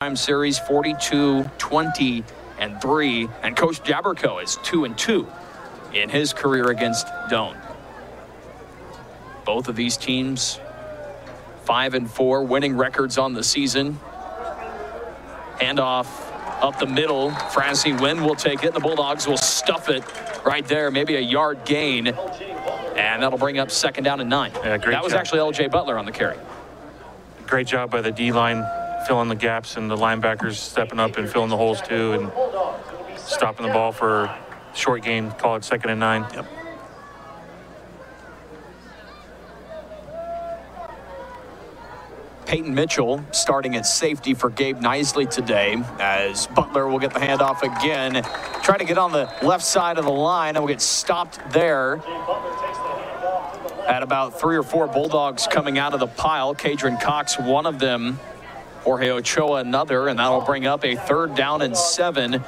time series 42 20 and 3 and coach Jabberco is 2 and 2 in his career against Doane. Both of these teams 5 and 4 winning records on the season. Handoff up the middle. Frazzy Wynn will take it. And the Bulldogs will stuff it right there. Maybe a yard gain. And that'll bring up second down and nine. Yeah, that was job. actually LJ Butler on the carry. Great job by the D line filling the gaps and the linebackers stepping up and filling the holes too and stopping the ball for short gain. Call it second and nine. Yep. Peyton Mitchell starting at safety for Gabe Nisley today as Butler will get the handoff again. Try to get on the left side of the line and will get stopped there. At about three or four Bulldogs coming out of the pile. Kadron Cox, one of them. Jorge Ochoa, another. And that'll bring up a third down and seven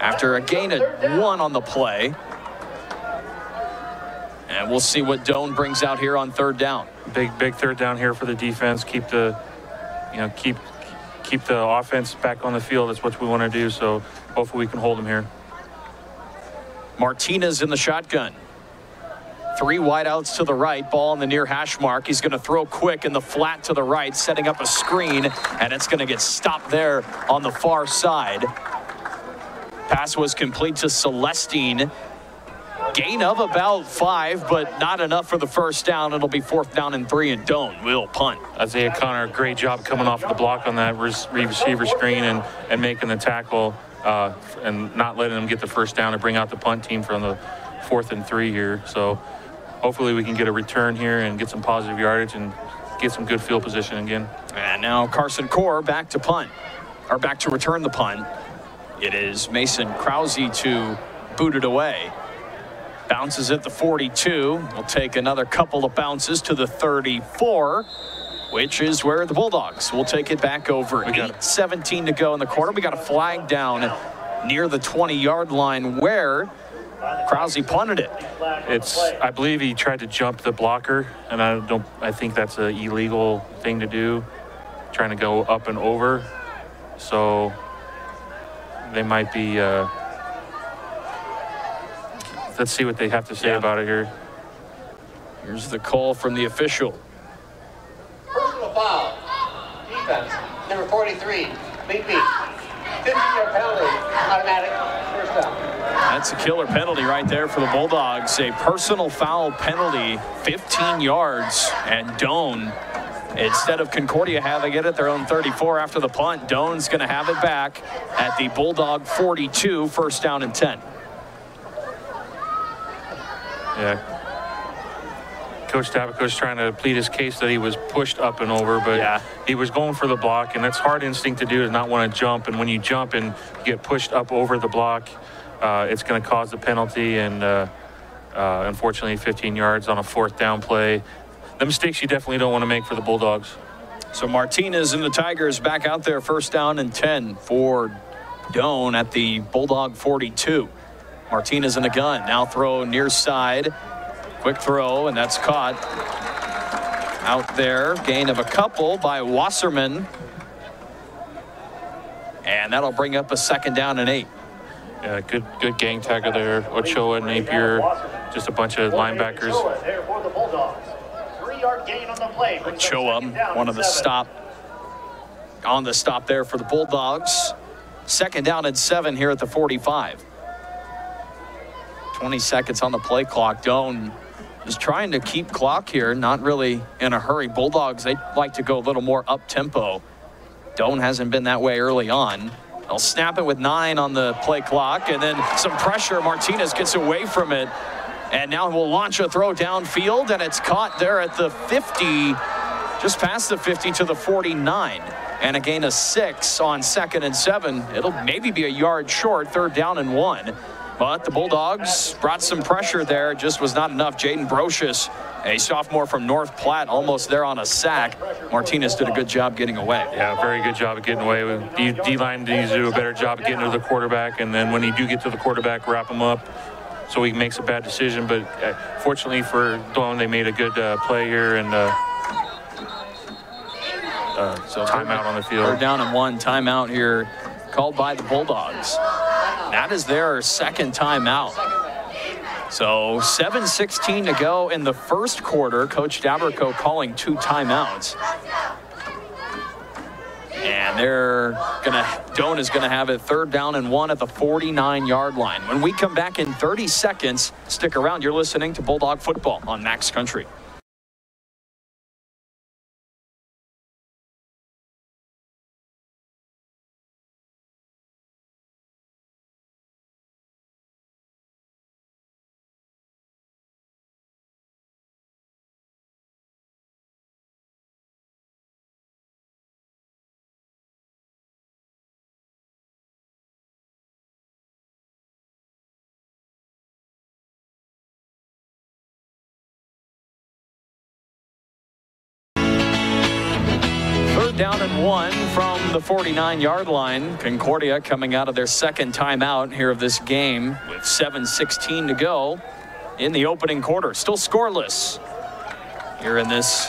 after a gain of one on the play. And we'll see what Doane brings out here on third down. Big big third down here for the defense. Keep the you know keep keep the offense back on the field. That's what we want to do. So hopefully we can hold them here. Martinez in the shotgun. Three wideouts to the right, ball in the near hash mark. He's going to throw quick in the flat to the right, setting up a screen, and it's going to get stopped there on the far side. Pass was complete to Celestine. Gain of about five, but not enough for the first down. It'll be fourth down and three, and Doane will punt. Isaiah Connor, great job coming off the block on that receiver screen and, and making the tackle uh, and not letting them get the first down to bring out the punt team from the fourth and three here. So hopefully we can get a return here and get some positive yardage and get some good field position again. And now Carson Core back to punt, or back to return the punt. It is Mason Krause to boot it away. Bounces at the 42. We'll take another couple of bounces to the 34, which is where the Bulldogs will take it back over. We got 8-17 to go in the quarter. We got a flag down near the 20-yard line where Krause punted it. It's I believe he tried to jump the blocker and I don't I think that's an illegal thing to do, trying to go up and over. So they might be. Uh, let's see what they have to say Yeah. about it here. Here's the call from the official. Personal foul. Defense. Number 43. Big B. 50-yard penalty. Automatic. That's a killer penalty right there for the Bulldogs. A personal foul penalty, 15 yards, and Doane. instead of Concordia having it at their own 34 after the punt, Doane's going to have it back at the Bulldog 42, first down and 10. Yeah. Coach Tabaco's trying to plead his case that he was pushed up and over, but Yeah. he was going for the block, and that's hard instinct to do to not want to jump. And when you jump and you get pushed up over the block, it's going to cause a penalty. And uh, uh, unfortunately, 15 yards on a fourth down play. The mistakes you definitely don't want to make for the Bulldogs. So Martinez and the Tigers back out there, first down and 10 for Doane at the Bulldog 42. Martinez in the gun, now throw near side. Quick throw, and that's caught out there. Gain of a couple by Wasserman. And that'll bring up a second down and eight. Yeah, good good gang tackle there. Ochoa, Napier, just a bunch of linebackers. Ochoa, one of the stop on the stop there for the Bulldogs. Second down and seven here at the 45. 20 seconds on the play clock. Doane is trying to keep clock here, not really in a hurry. Bulldogs, they like to go a little more up tempo. Doane hasn't been that way early on. They'll snap it with nine on the play clock, and then some pressure. Martinez gets away from it, and now will launch a throw downfield, and it's caught there at the 50, just past the 50 to the 49. And again, a six on second and seven. It'll maybe be a yard short, third down and one. But the Bulldogs brought some pressure there, just was not enough. Jaden Brocious, a sophomore from North Platte, almost there on a sack. Martinez did a good job getting away. Yeah, very good job of getting away. D- D-line needs to do a better job of getting to the quarterback, and then when you do get to the quarterback, wrap him up so he makes a bad decision. But uh, fortunately for Doane, they made a good uh, play here, and uh, uh, So timeout on the field. Third down and one timeout here called by the Bulldogs. That is their second timeout. So 7.16 to go in the first quarter. Coach Daberco calling two timeouts. And they're gonna, Doane is gonna have it third down and one at the 49 yard line. When we come back in 30 seconds, stick around. You're listening to Bulldog Football on Max Country. Down and one from the 49 yard line. Concordia coming out of their second timeout here of this game with 7.16 to go in the opening quarter. Still scoreless here in this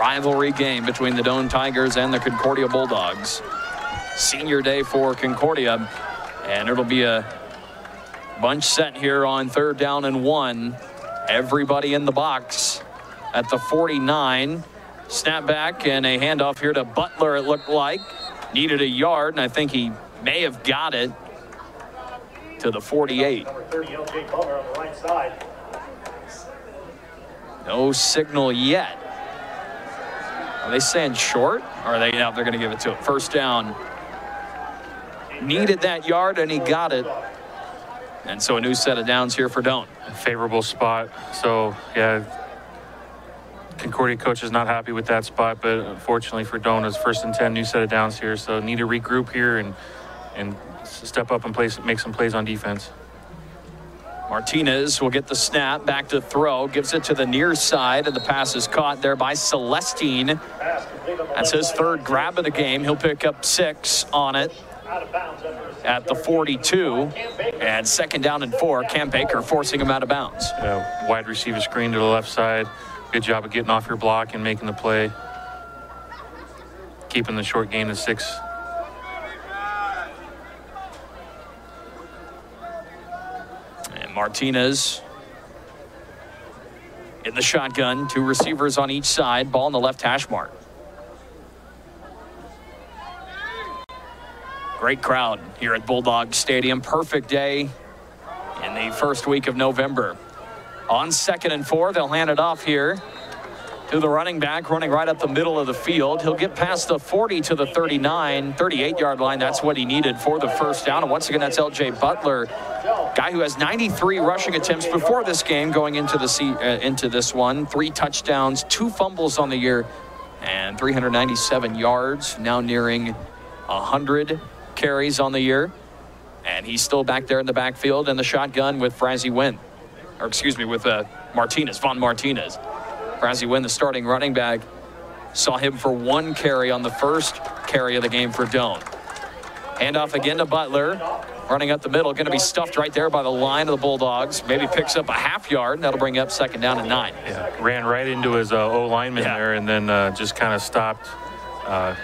rivalry game between the Doane Tigers and the Concordia Bulldogs. Senior day for Concordia, and it'll be a bunch set here on third down and one. Everybody in the box at the 49. Snap back and a handoff here to Butler, it looked like. Needed a yard, and I think he may have got it to the 48. Number 30, LJ Butler on the right side. No signal yet. Are they saying short? Or are they, no, they're going to give it to him. First down. Needed that yard, and he got it. And so a new set of downs here for Doane. Favorable spot. So, yeah, Concordia coach is not happy with that spot, but unfortunately for Doane's first and 10, new set of downs here. So, need to regroup here and, and step up and place, make some plays on defense. Martinez will get the snap, back to throw, gives it to the near side, and the pass is caught there by Celestine. Pass complete on the That's his third grab of the game. He'll pick up six on it Out of bounds after a six at the 42. Cam And second down and four, Cam Baker forcing him out of bounds. Uh, wide receiver screen to the left side. Good job of getting off your block and making the play. Keeping the short gain to six. And Martinez in the shotgun, two receivers on each side, ball in the left hash mark. Great crowd here at Bulldog Stadium. Perfect day in the first week of November. On second and four, they'll hand it off here to the running back, running right up the middle of the field. He'll get past the 40 to the 39, 38 yard line. That's what he needed for the first down. And once again, that's LJ Butler, guy who has 93 rushing attempts before this game, going into the uh, into this one. Three touchdowns, two fumbles on the year, and 397 yards. Now nearing 100 carries on the year, and he's still back there in the backfield in the shotgun with Frazzy Wynn, or excuse me, with uh, Martinez, Von Martinez. Frazzy Wynn, the starting running back, saw him for one carry on the first carry of the game for Doane. Handoff again to Butler. Running up the middle, going to be stuffed right there by the line of the Bulldogs. Maybe picks up a half yard, and that'll bring up second down and nine. Yeah, ran right into his uh, O lineman Yeah. there and then uh, just kind of stopped. Uh,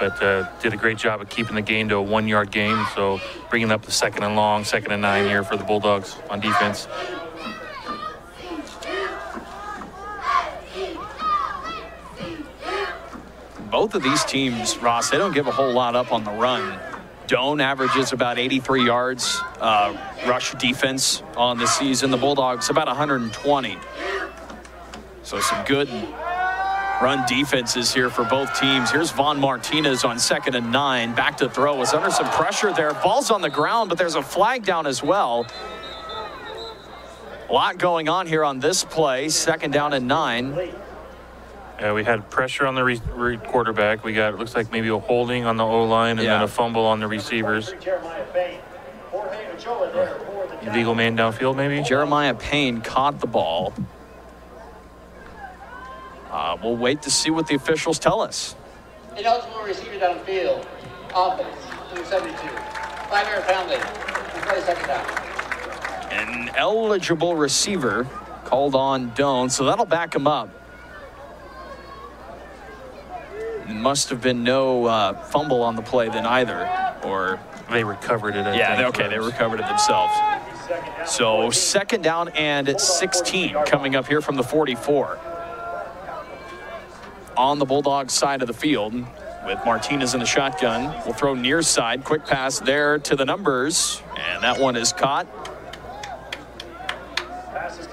but uh, did a great job of keeping the game to a one yard game. So bringing up the second and long, second and nine here for the Bulldogs on defense. Both of these teams, Ross, they don't give a whole lot up on the run. Doane averages about 83 yards uh, rush defense on the season. The Bulldogs about 120. So some good run defenses here for both teams. Here's Von Martinez on second and nine. Back to throw. Was under some pressure there. Ball's on the ground, but there's a flag down as well. A lot going on here on this play. Second down and nine. Uh, we had pressure on the re- re- quarterback. We got, it looks like maybe a holding on the O line and Yeah. then a fumble on the receivers. Jeremiah Payne. Jorge Ochoa there for the Illegal man downfield, maybe? Jeremiah Payne caught the ball. Uh, we'll wait to see what the officials tell us. Ineligible receiver downfield. Offense, number 72. Five-yard penalty. And play second down. An eligible receiver called on Doane, so that'll back him up. Must have been no uh, fumble on the play then either, or They recovered it. I yeah, they, okay, they recovered it themselves. So second down and 16 coming up here from the 44. On the Bulldogs side of the field with Martinez in the shotgun. We'll throw near side. Quick pass there to the numbers. And that one is caught Pass is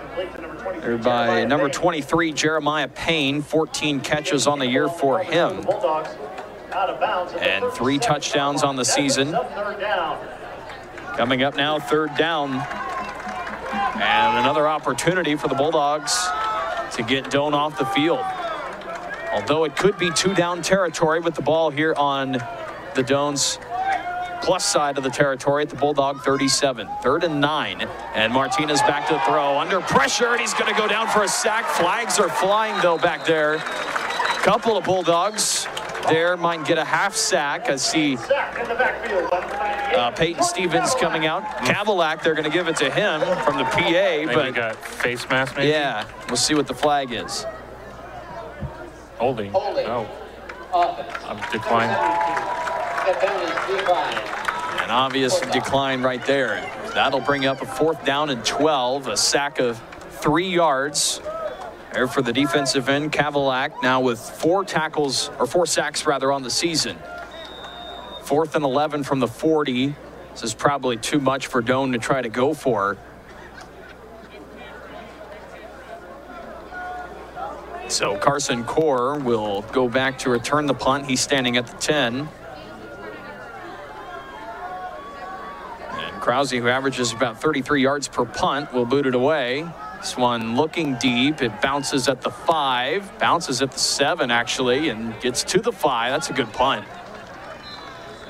complete to number 23. there by number Payne. 23, Jeremiah Payne. 14 catches on the year for him. And three touchdowns on the season. Coming up now, third down. And another opportunity for the Bulldogs to get Doane off the field. Although it could be two down territory with the ball here on the Doane's plus side of the territory at the Bulldog 37. Third and nine. And Martinez back to throw under pressure, and he's going to go down for a sack. Flags are flying, though, back there. Couple of Bulldogs there might get a half sack. I see Sack in the backfield. by number 98. uh, Peyton Stevens coming out. Cadillac, they're going to give it to him from the PA, Maybe but got face mask, maybe? yeah, we'll see what the flag is. Holding. Holding. Oh, I'm declined. An obvious decline right there. That'll bring up a fourth down and 12, a sack of three yards. There for the defensive end, Cadillac now with four tackles, or four sacks rather, on the season. Fourth and 11 from the 40. This is probably too much for Doane to try to go for. So Carson Core will go back to return the punt. He's standing at the 10. Krause, who averages about 33 yards per punt, will boot it away. This one looking deep. It bounces at the five, bounces at the seven, actually, and gets to the five. That's a good punt.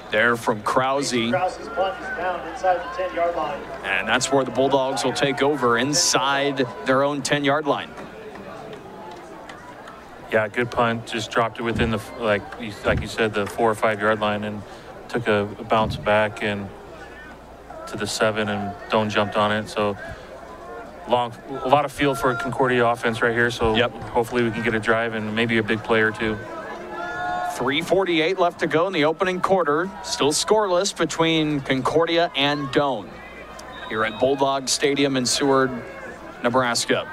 There from Krause. Krause's punt is down inside the 10-yard line. And that's where the Bulldogs will take over inside their own 10 yard line. Yeah, good punt. Just dropped it within the, like you, like you said, the four or five yard line and took a, a bounce back and to the seven and Doane jumped on it. So long, a lot of field for a Concordia offense right here. So Yep. hopefully we can get a drive and maybe a big play or two. 348 left to go in the opening quarter. Still scoreless between Concordia and Doane here at Bulldog Stadium in Seward, Nebraska.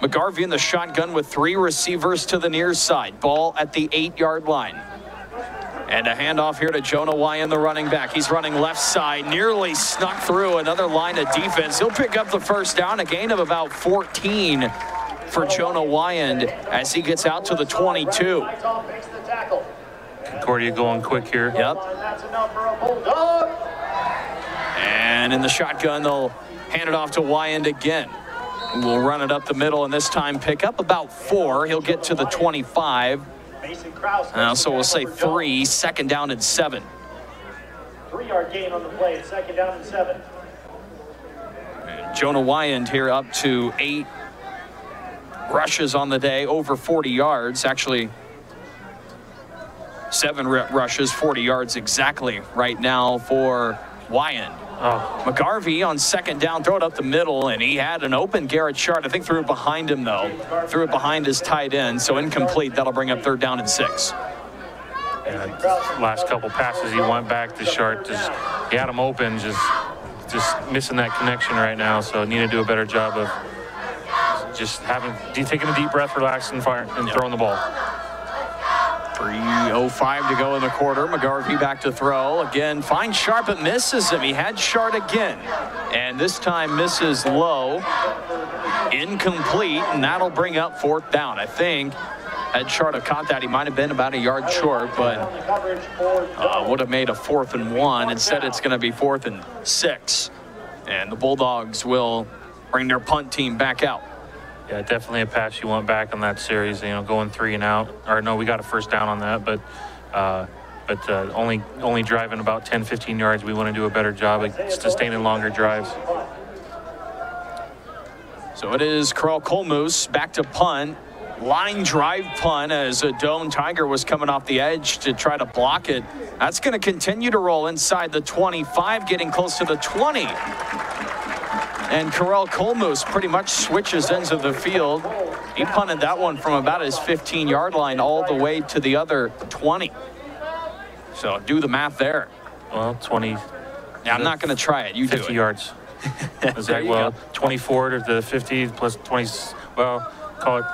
McGarvey in the shotgun with three receivers to the near side. Ball at the eight yard line. And a handoff here to Jonah Wyand, the running back. He's running left side, nearly snuck through another line of defense. He'll pick up the first down, a gain of about 14 for Jonah Wyand as he gets out to the 22. Tom makes the tackle. Concordia going quick here. Yep. And that's enough for a Bulldog. And in the shotgun, they'll hand it off to Wyand again. We'll run it up the middle and this time pick up about four. He'll get to the 25. Uh, so we'll say tackle for Doane. three, second down and seven. Three-yard gain on the play. Second down and seven. Jonah Wyand here up to eight rushes on the day, over 40 yards. Actually, seven rushes, 40 yards exactly right now for Wyand. Oh, McGarvey on second down, throw it up the middle, and he had an open Garrett Shard. I think threw it behind him though. Threw it behind his tight end, so incomplete. That'll bring up third down and six. yeah, last couple passes he went back to Shart. Just he had him open, just just missing that connection right now. So need to do a better job of just having taking a deep breath, relaxing, and fire, and throwing the ball. 3.05 to go in the quarter. McGarvey back to throw. Again, finds Sharp, but misses him. He had Shard again. And this time misses low. Incomplete, and that'll bring up fourth down. I think had have caught that, he might have been about a yard short, but uh, would have made a fourth and one. Instead, it's going to be fourth and six. And the Bulldogs will bring their punt team back out. Yeah, definitely a pass you want back on that series. You know, going three and out. Or no, we got a first down on that, but uh, but uh, only only driving about 10, 15 yards. We want to do a better job of sustaining longer drives. So it is Carl Colmoose back to punt. Line drive punt as a Doane Tiger was coming off the edge to try to block it. That's going to continue to roll inside the 25, getting close to the 20. And Carell Colmoose pretty much switches ends of the field. He punted that one from about his 15 yard line all the way to the other 20. So do the math there. Well, 20, Now, I'm not going to try it. You do 50 it. yards. Is that, well, go. 24 to the 50 plus 20, well, call it,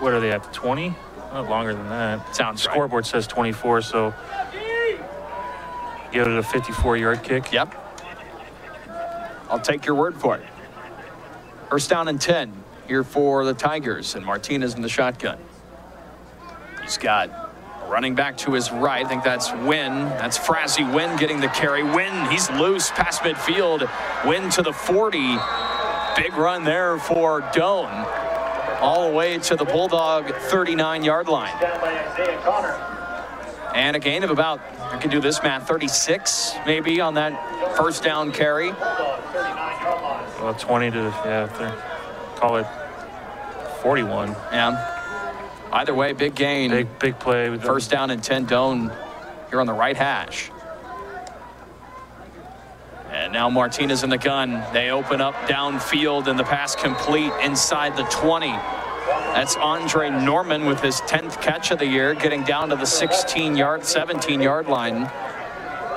what are they at, 20? Not longer than that. Sounds right. Scoreboard says 24, so give it a 54 yard kick. Yep. I'll take your word for it. First down and 10 here for the Tigers, and Martinez in the shotgun. He's got running back to his right. I think that's Wynn. That's Frazzy Wynn getting the carry. Wynn, he's loose past midfield. Wynn to the 40. Big run there for Doane. All the way to the Bulldog 39 yard line. And a gain of about, I can do this math, 36 maybe on that first down carry. Bulldog, 39 yard line. Well, 20 to, yeah, call it 41. Yeah. Either way, big gain. Big, big play. First down and 10 Doane here on the right hash. And now Martinez in the gun. They open up downfield and the pass complete inside the 20. That's Andre Norman with his 10th catch of the year, getting down to the 16 yard, 17 yard line.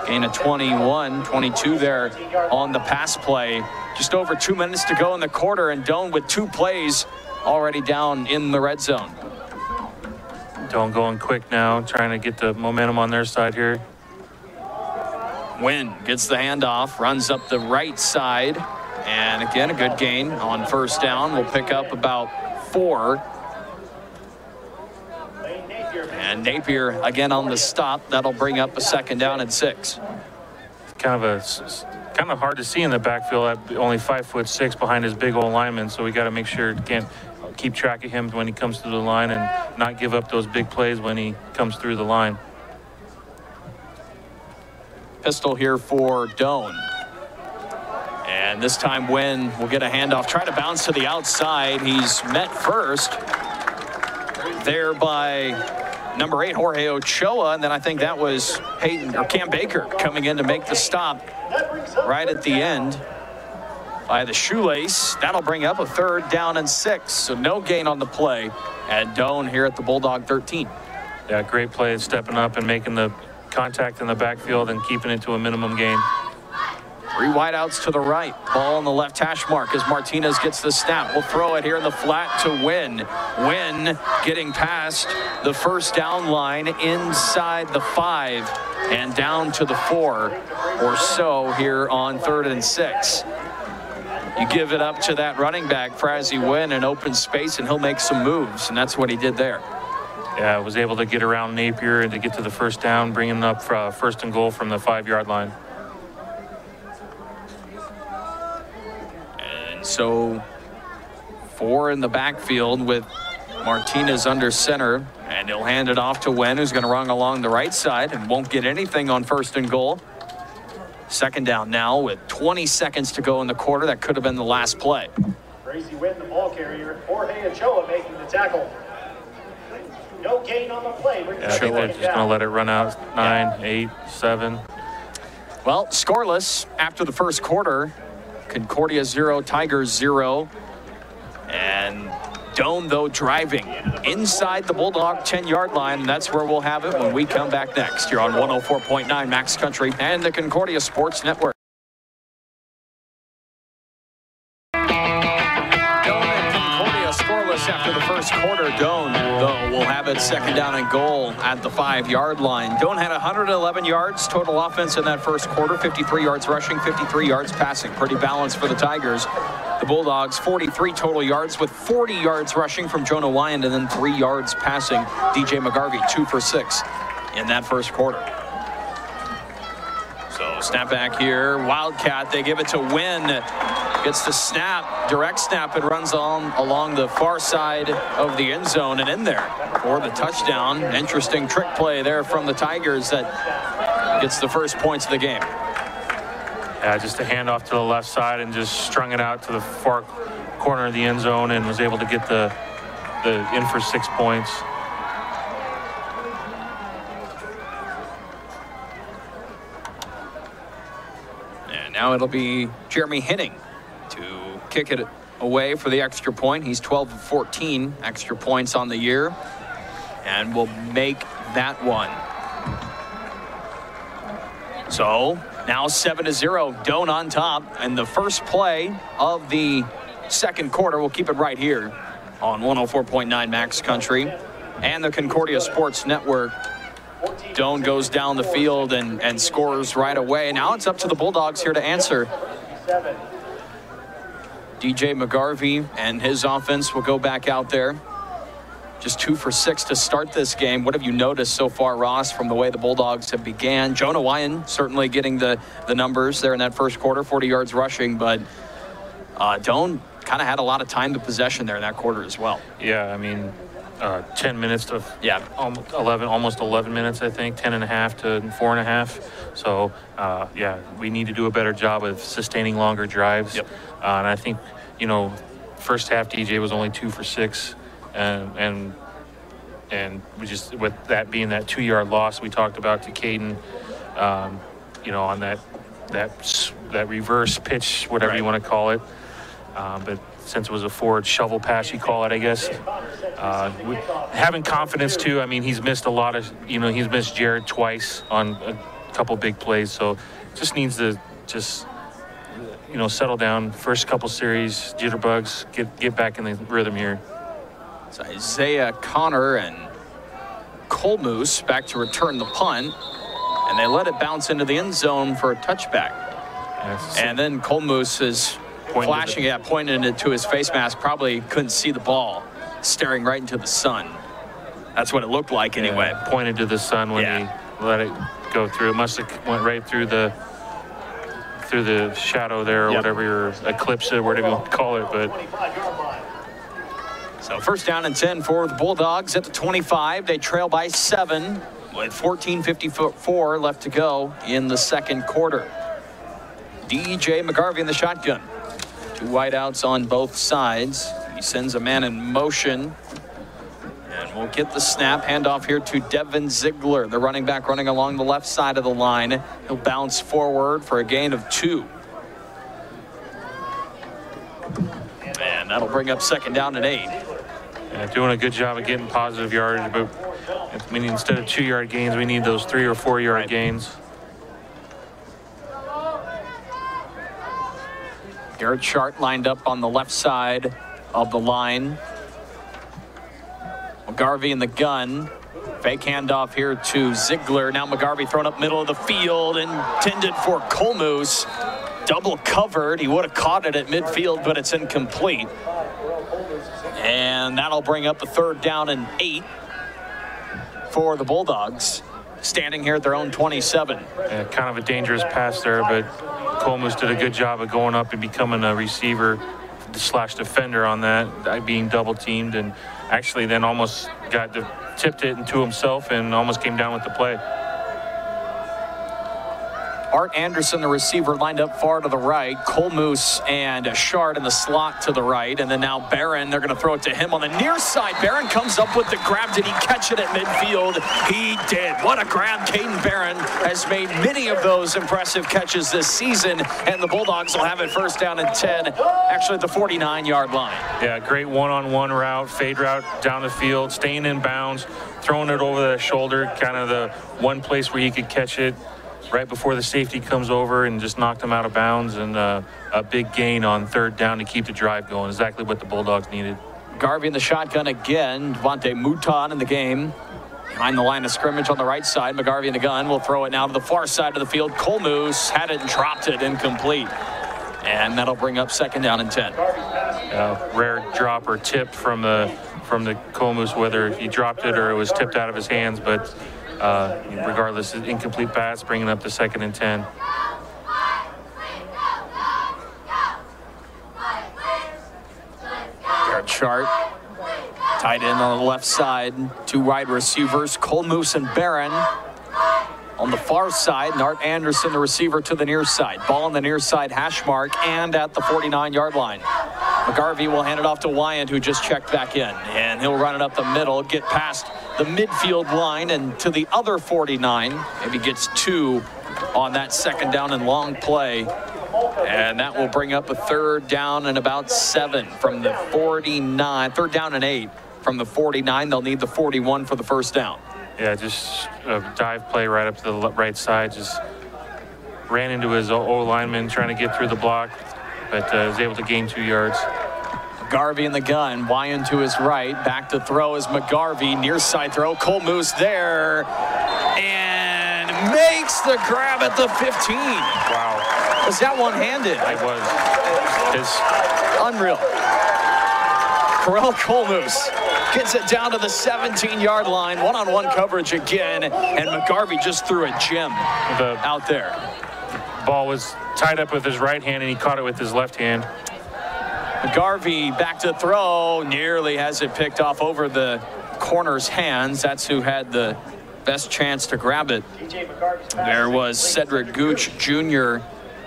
Gain of 21, 22 there on the pass play. Just over two minutes to go in the quarter, and Doane with two plays already down in the red zone. Doane going quick now, trying to get the momentum on their side here. Wynn gets the handoff, runs up the right side, and again, a good gain on first down. We'll pick up about four. And Napier again on the stop. That'll bring up a second down and six. Kind of a, kind of hard to see in the backfield. at Only five foot six behind his big old lineman, so we got to make sure can't keep track of him when he comes through the line and not give up those big plays when he comes through the line. Pistol here for Doan. And this time Wynn will get a handoff. Try to bounce to the outside. He's met first there by number eight, Jorge Ochoa. And then I think that was Peyton or Cam Baker coming in to make the stop right at the end by the shoelace. That'll bring up a third down and six. So no gain on the play. And Doane here at the Bulldog 13. Yeah, great play, stepping up and making the contact in the backfield and keeping it to a minimum gain. Three wideouts to the right. Ball on the left hash mark as Martinez gets the snap. We'll throw it here in the flat to Wynn. Wynn getting past the first down line inside the five and down to the four or so here on third and six. You give it up to that running back, Frazzy Wynn, in open space, and he'll make some moves, and that's what he did there. Yeah, was able to get around Napier and to get to the first down, bringing up uh, first and goal from the five yard line. So four in the backfield with Martinez under center. And he'll hand it off to Wynn, who's going to run along the right side and won't get anything on first and goal. Second down now with 20 seconds to go in the quarter. That could have been the last play. Frazzy Wynn the ball carrier. Jorge Ochoa making the tackle. No gain on the play. Brings Yeah, I the think they're just going to let it run out nine, eight, seven. Well, scoreless after the first quarter. Concordia zero, Tigers zero. And Doane, though, driving inside the Bulldog 10 yard line. And that's where we'll have it when we come back next. You're on 104.9 Max Country and the Concordia Sports Network. It second down and goal at the five yard line. Doane had 111 yards total offense in that first quarter, 53 yards rushing, 53 yards passing. Pretty balanced for the Tigers. The Bulldogs, 43 total yards with 40 yards rushing from Jonah Wyand and then three yards passing. DJ McGarvey, two for six in that first quarter. So snap back here, Wildcat. They give it to Wynn. Gets the snap, direct snap, and runs on along the far side of the end zone and in there for the touchdown. Interesting trick play there from the Tigers that gets the first points of the game. Yeah, just a handoff to the left side and just strung it out to the far corner of the end zone and was able to get the, the in for six points. And now it'll be Jeremy Henning to kick it away for the extra point. He's 12 of 14 extra points on the year and will make that one. So now 7 to 0, Doane on top. And the first play of the second quarter, we'll keep it right here on 104.9 Max Country and the Concordia Sports Network. Doane goes down the field and, and scores right away. Now it's up to the Bulldogs here to answer. DJ McGarvey and his offense will go back out there. Just two for six to start this game. What have you noticed so far, Ross, from the way the Bulldogs have began? Jonah Wyand certainly getting the, the numbers there in that first quarter, 40 yards rushing, but uh, Doane kind of had a lot of time to possession there in that quarter as well. Yeah, I mean, uh, 10 minutes to Yeah. almost 11, almost 11 minutes, I think, 10 and a half to four and a half. So, uh, yeah, we need to do a better job of sustaining longer drives. Yep. Uh, and I think, you know, first half DJ was only two for six, and and and we just with that being that two yard loss we talked about to Caden, um, you know, on that that that reverse pitch, whatever you want to call it. Um, but since it was a forward shovel pass, you call it, I guess. Uh, we, having confidence too. I mean, he's missed a lot of, you know, he's missed Jared twice on a couple big plays, so just needs to just, you know, settle down. First couple series, jitterbugs, get get back in the rhythm here. So Isaiah Connor and Colmoose back to return the punt, and they let it bounce into the end zone for a touchback. And then Colmoose is Pointed flashing it, pointing it to his face mask, probably couldn't see the ball, staring right into the sun. That's what it looked like anyway. Yeah, pointed to the sun when Yeah. he let it go through. It must have went right through the through the shadow there or Yep. whatever your eclipse it, whatever you call it. But So first down and 10 for the Bulldogs at the 25. They trail by seven with 14.54 left to go in the second quarter. DJ McGarvey in the shotgun. Two wideouts on both sides. He sends a man in motion. And we'll get the snap. Handoff here to Devin Ziegler, the running back running along the left side of the line. He'll bounce forward for a gain of two. And that'll bring up second down and eight. Yeah, doing a good job of getting positive yardage, but I mean, instead of two yard gains, we need those three or four yard Right. gains. Garrett Chart lined up on the left side of the line. McGarvey in the gun. Fake handoff here to Ziegler. Now McGarvey thrown up middle of the field, intended for Colmoose. Double covered. He would have caught it at midfield, but it's incomplete. And that'll bring up a third down and eight for the Bulldogs. Standing here at their own 27. Yeah, kind of a dangerous pass there, but Colmoose did a good job of going up and becoming a receiver slash defender on that, being double teamed, and actually then almost got tipped it into himself and almost came down with the play. Art Anderson, the receiver, lined up far to the right. Colmoose and a Shard in the slot to the right. And then now Barron, they're going to throw it to him on the near side. Barron comes up with the grab. Did he catch it at midfield? He did. What a grab. Caden Barron has made many of those impressive catches this season. And the Bulldogs will have it first down and 10, actually at the 49 yard line. Yeah, great one-on-one route, fade route down the field, staying in bounds, throwing it over the shoulder, kind of the one place where he could catch it right before the safety comes over and just knocked him out of bounds and uh, a big gain on third down to keep the drive going. Exactly what the Bulldogs needed. Garvey in the shotgun again. Devontae Mouton in the game. Behind the line of scrimmage on the right side. McGarvey in the gun will throw it now to the far side of the field. Colmoose had it and dropped it incomplete. And that'll bring up second down and 10. Uh, rare drop or tip from the from the Colmoose, whether he dropped it or it was tipped out of his hands, but uh, regardless, incomplete pass, bringing up the second and 10. Garrett Chart. Tight end on the left side. Two wide receivers, Colmoose and Barron. On the far side, Art Anderson, the receiver to the near side. Ball on the near side, hash mark, and at the 49 yard line. McGarvey will hand it off to Wyand, who just checked back in. And he'll run it up the middle, get past the midfield line and to the other 49. Maybe gets two on that second down and long play And that will bring up a third down and about seven from the 49. Third down and eight from the 49. They'll need the 41 for the first down. Yeah, just a dive play right up to the right side. Just ran into his O lineman trying to get through the block, but uh, was able to gain two yards. McGarvey in the gun. Wyand to his right. Back to throw is McGarvey. Near side throw. Colmoose there. And makes the grab at the 15. Wow. Was that one handed? It was. It's Unreal. Corell Colmoose gets it down to the 17 yard line. One on one coverage again. And McGarvey just threw a gem the out there. ball was tied up with his right hand and he caught it with his left hand. McGarvey back to throw. Nearly has it picked off over the corner's hands. That's who had the best chance to grab it. DJ McGarvey's pass. There was Cedric Gooch Jr.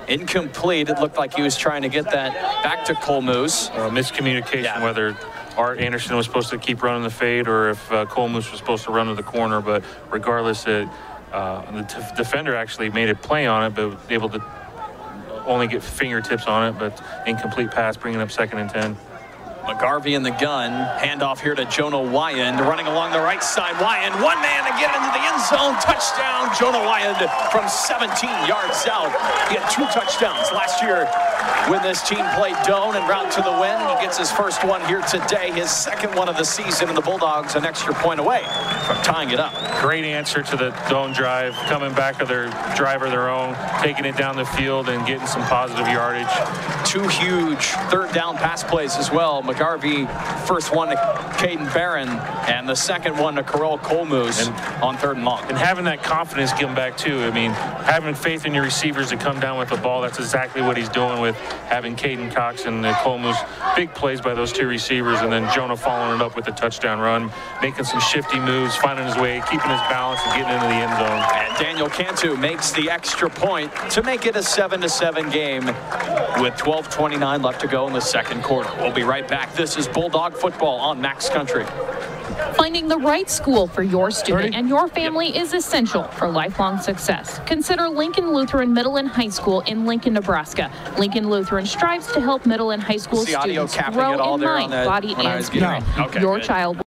Incomplete. It looked like he was trying to get that back to Colmoose. Uh, miscommunication Yeah. whether Art Anderson was supposed to keep running the fade or if uh, Colmoose was supposed to run to the corner. But regardless, it, uh, the defender actually made a play on it, but was able to only get fingertips on it. But incomplete pass, bringing up second and 10. McGarvey in the gun. Handoff here to Jonah Wyand. Running along the right side. Wyand, one man to get into the end zone. Touchdown, Jonah Wyand from 17 yards out. He had two touchdowns last year when this team played Doane and route to the win. He gets his first one here today, his second one of the season, and the Bulldogs an extra point away from tying it up. Great answer to the zone drive, coming back of their drive of their own, taking it down the field and getting some positive yardage. Two huge third down pass plays as well. McGarvey, first one to Caden Barron, and the second one to Carell Colmoose on third and long. And having that confidence come back too. I mean, having faith in your receivers to come down with the ball. That's exactly what he's doing with having Caden Cox and uh, Big plays by those two receivers, and then Jonah following it up with a touchdown run, making some shifty moves, finding his way, keeping his balance, and getting into the end zone. And Daniel Cantu makes the extra point to make it a 7 to 7 game with 12:29 left to go in the second quarter. We'll be right back. This is Bulldog football on Max Country. Finding the right school for your student and your family is essential for lifelong success. Consider Lincoln Lutheran Middle and High School in Lincoln, Nebraska. Lincoln Lutheran strives to help middle and high school students grow in mind, body, and spirit. it? Okay, your good. child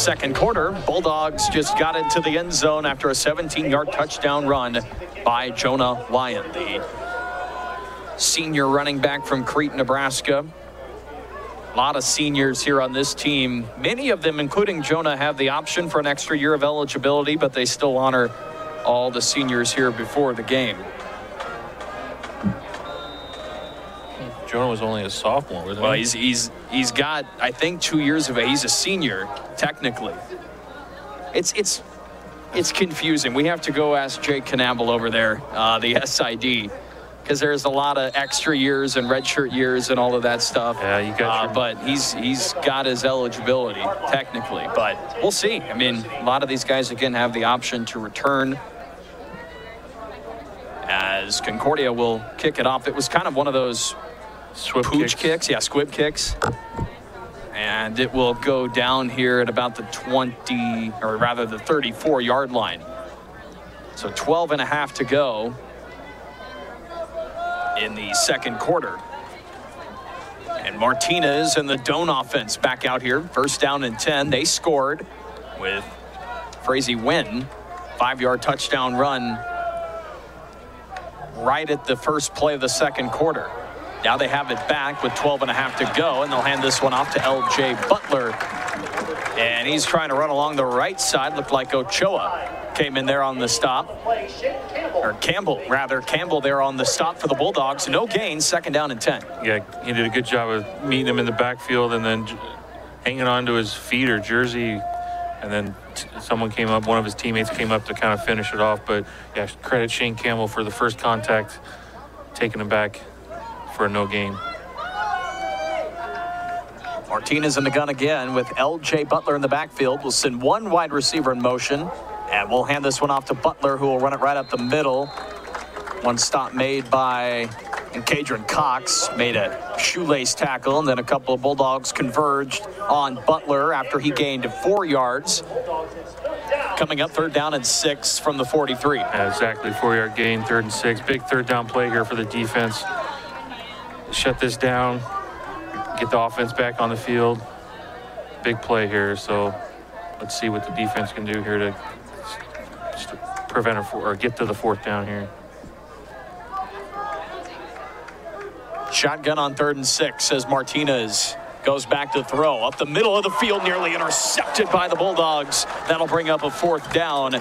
second quarter. Bulldogs just got into the end zone after a 17-yard touchdown run by Jonah Wyand, the senior running back from Crete, Nebraska. A lot of seniors here on this team. Many of them, including Jonah, have the option for an extra year of eligibility, but they still honor all the seniors here before the game. Jonah was only a sophomore, wasn't Well, he? he's he's he's got I think two years of it. He's a senior technically. It's it's it's confusing. We have to go ask Jake Knabel over there, uh, the SID, because there's a lot of extra years and redshirt years and all of that stuff. Yeah, you got Uh, your- but he's he's got his eligibility technically, but we'll see. I mean, a lot of these guys again have the option to return. As Concordia will kick it off, it was kind of one of those Swift pooch kicks. yeah, squib kicks. And it will go down here at about the 20, or rather the 34 yard line. So 12 and a half to go in the second quarter. And Martinez and the Doan offense back out here. First down and 10. They scored with Frazee Wynn. Five yard touchdown run right at the first play of the second quarter. Now they have it back with 12 and a half to go, and they'll hand this one off to LJ Butler. And he's trying to run along the right side. Looked like Ochoa came in there on the stop. Or Campbell, rather. Campbell there on the stop for the Bulldogs. No gain, second down and 10. Yeah, he did a good job of meeting him in the backfield and then hanging on to his feet or jersey. And then someone came up, one of his teammates came up to kind of finish it off. But yeah, credit Shane Campbell for the first contact, taking him back for a no gain. Martinez in the gun again with L.J. Butler in the backfield. We'll send one wide receiver in motion, and we'll hand this one off to Butler, who will run it right up the middle. One stop made by and Kadron Cox made a shoelace tackle, and then a couple of Bulldogs converged on Butler after he gained four yards. Coming up third down and six from the 43. Yeah, exactly. Four yard gain, third and six. Big third down play here for the defense. Shut this down, get the offense back on the field. Big play here. So let's see what the defense can do here to, to prevent a, or get to the fourth down here. Shotgun on third and six as Martinez goes back to throw. Up the middle of the field, nearly intercepted by the Bulldogs. That'll bring up a fourth down.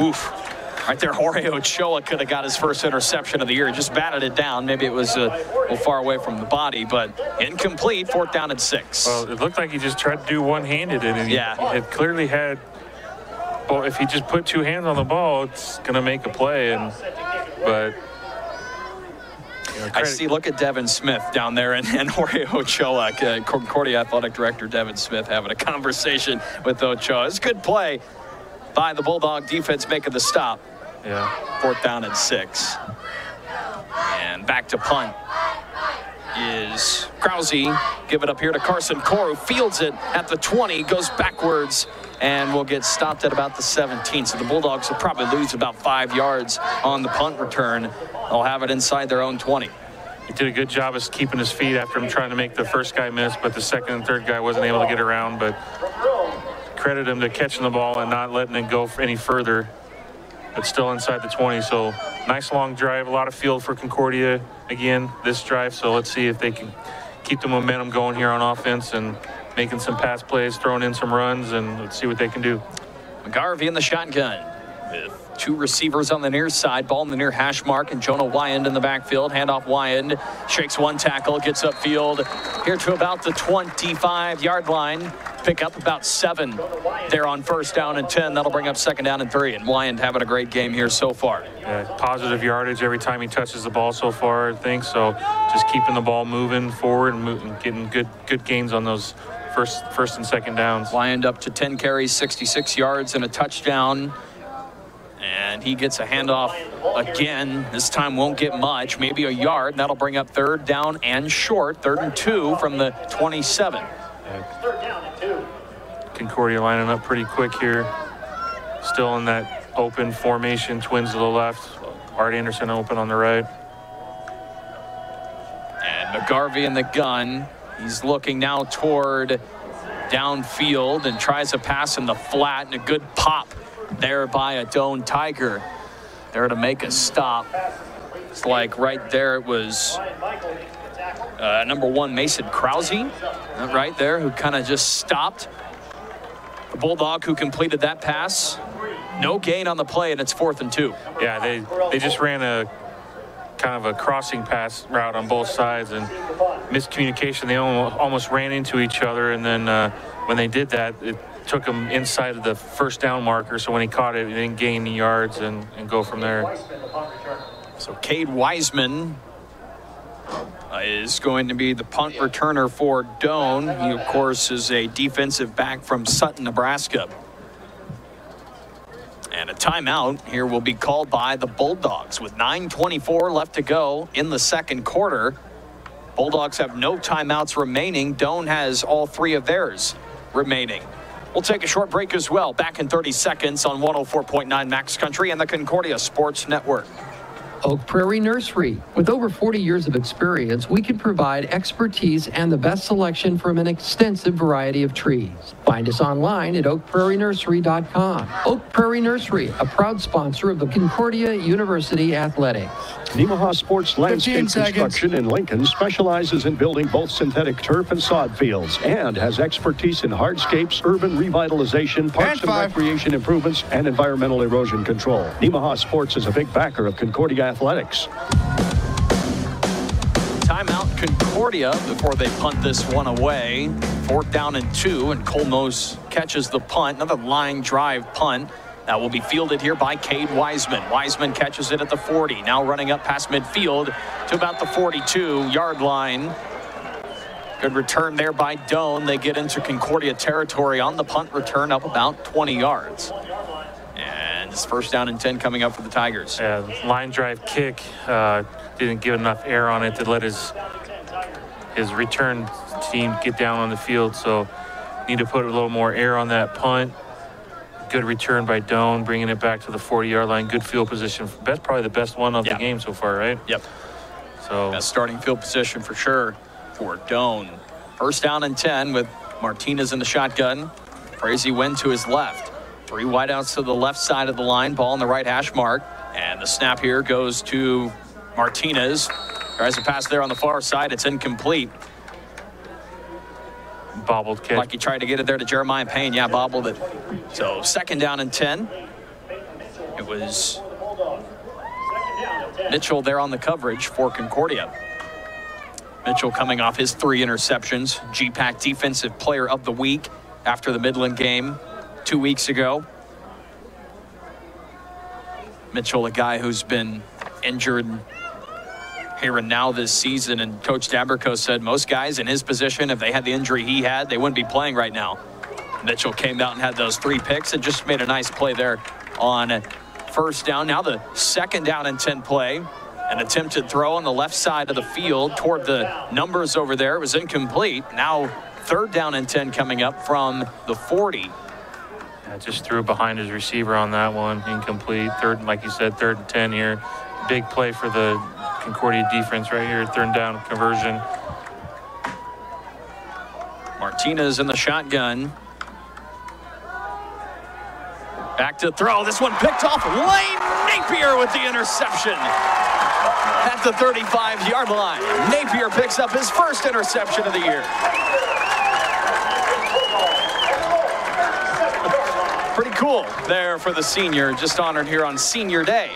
Oof. Right there, Jorge Ochoa could have got his first interception of the year. Just batted it down. Maybe it was a little far away from the body, but incomplete. Fourth down and six. Well, it looked like he just tried to do one-handed, and yeah. it clearly had. Well, if he just put two hands on the ball, it's going to make a play. And but I see. Look at Devin Smith down there and, and Jorge Ochoa, uh, Concordia Athletic Director Devin Smith, having a conversation with Ochoa. It's a good play by the Bulldog defense making the stop. Yeah. Fourth down and six. And back to punt is Krause. Give it up here to Carson Core, who fields it at the 20, goes backwards, and will get stopped at about the 17. So the Bulldogs will probably lose about five yards on the punt return. They'll have it inside their own 20. He did a good job of keeping his feet after him trying to make the first guy miss, but the second and third guy wasn't able to get around. But credit him to catching the ball and not letting it go any further, but still inside the 20. So nice long drive, a lot of field for Concordia again this drive. So let's see if they can keep the momentum going here on offense and making some pass plays, throwing in some runs, and let's see what they can do. McGarvey in the shotgun with two receivers on the near side, ball in the near hash mark, and Jonah Wyand in the backfield. Handoff Wyand, shakes one tackle, gets upfield here to about the 25 yard line. Pick up about seven there on first down and 10. That'll bring up second down and three. And Wyand having a great game here so far. Yeah, positive yardage every time he touches the ball so far, I think. So just keeping the ball moving forward and, moving, getting good good gains on those first first and second downs. Wyand up to 10 carries, 66 yards, and a touchdown. And he gets a handoff again. This time won't get much, maybe a yard. That'll bring up third down and short, third and two from the 27. Third down and two. Concordia lining up pretty quick here. Still in that open formation, twins to the left. Art Anderson open on the right. And McGarvey in the gun. He's looking now toward downfield and tries a pass in the flat and a good pop there by a Doane Tiger. There to make a stop. It's like right there it was uh, number one Mason Krause right there who kind of just stopped. The Bulldog who completed that pass. No gain on the play and it's fourth and two. Yeah, they, they just ran a kind of a crossing pass route on both sides and miscommunication. They almost ran into each other and then uh, when they did that, it took him inside of the first down marker. So when he caught it, he didn't gain any yards and, and go from there. So Cade Wiseman uh, is going to be the punt returner for Doane. He, of course, is a defensive back from Sutton, Nebraska. And a timeout here will be called by the Bulldogs with 9.24 left to go in the second quarter. Bulldogs have no timeouts remaining. Doane has all three of theirs remaining. We'll take a short break as well. Back in 30 seconds on 104.9 Max Country and the Concordia Sports Network. Oak Prairie Nursery. With over 40 years of experience, we can provide expertise and the best selection from an extensive variety of trees. Find us online at oakprairienursery.com. Oak Prairie Nursery, a proud sponsor of the Concordia University Athletics. Nemaha Sports Landscape Construction in Lincoln specializes in building both synthetic turf and sod fields and has expertise in hardscapes, urban revitalization, parks and, and recreation improvements, and environmental erosion control. Nemaha Sports is a big backer of Concordia Athletics. Timeout Concordia before they punt this one away. Fourth down and two, and Colmoose catches the punt. Another line drive punt. That will be fielded here by Cade Wiseman. Wiseman catches it at the 40, now running up past midfield to about the 42 yard line. Good return there by Doane. They get into Concordia territory on the punt return up about 20 yards. First down and 10 coming up for the Tigers. Yeah, line drive kick uh, didn't give enough air on it to let his his return team get down on the field. So need to put a little more air on that punt. Good return by Doane, bringing it back to the 40-yard line. Good field position. Best, probably the best one of the game so far, right? Yep. So Best starting field position for sure for Doane. First down and 10 with Martinez in the shotgun. Crazy wind to his left. Three wideouts to the left side of the line, ball on the right hash mark. And the snap here goes to Martinez. Tries to pass there on the far side. It's incomplete. bobbled kick. Like he tried to get it there to Jeremiah Payne. Yeah, bobbled it. So second down and 10. It was Mitchell there on the coverage for Concordia. Mitchell coming off his three interceptions. GPAC Defensive Player of the Week after the Midland game two weeks ago. Mitchell, a guy who's been injured here and now this season, and Coach Daberco said most guys in his position, if they had the injury he had, they wouldn't be playing right now. Mitchell came out and had those three picks and just made a nice play there on first down. Now the second down and 10 play. An attempted throw on the left side of the field toward the numbers over there. It was incomplete. Now third down and 10 coming up from the 40. Just threw behind his receiver on that one, incomplete. Third, like you said, third and 10 here. Big play for the Concordia defense right here, third down conversion. Martinez in the shotgun. Back to throw. This one picked off. Lane Napier with the interception at the 35 yard line. Napier picks up his first interception of the year. Cool there for the senior, just honored here on senior day.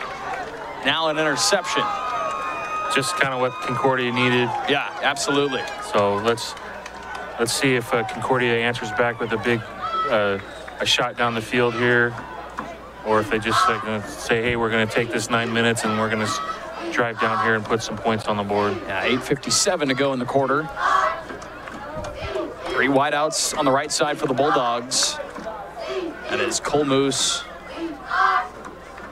Now an interception. Just kind of what Concordia needed. Yeah, absolutely. So let's let's see if uh, Concordia answers back with a big uh, a shot down the field here, or if they just like, say, hey, we're going to take this nine minutes and we're going to drive down here and put some points on the board. Yeah, 8.57 to go in the quarter. Three wideouts on the right side for the Bulldogs. That is Colmoose,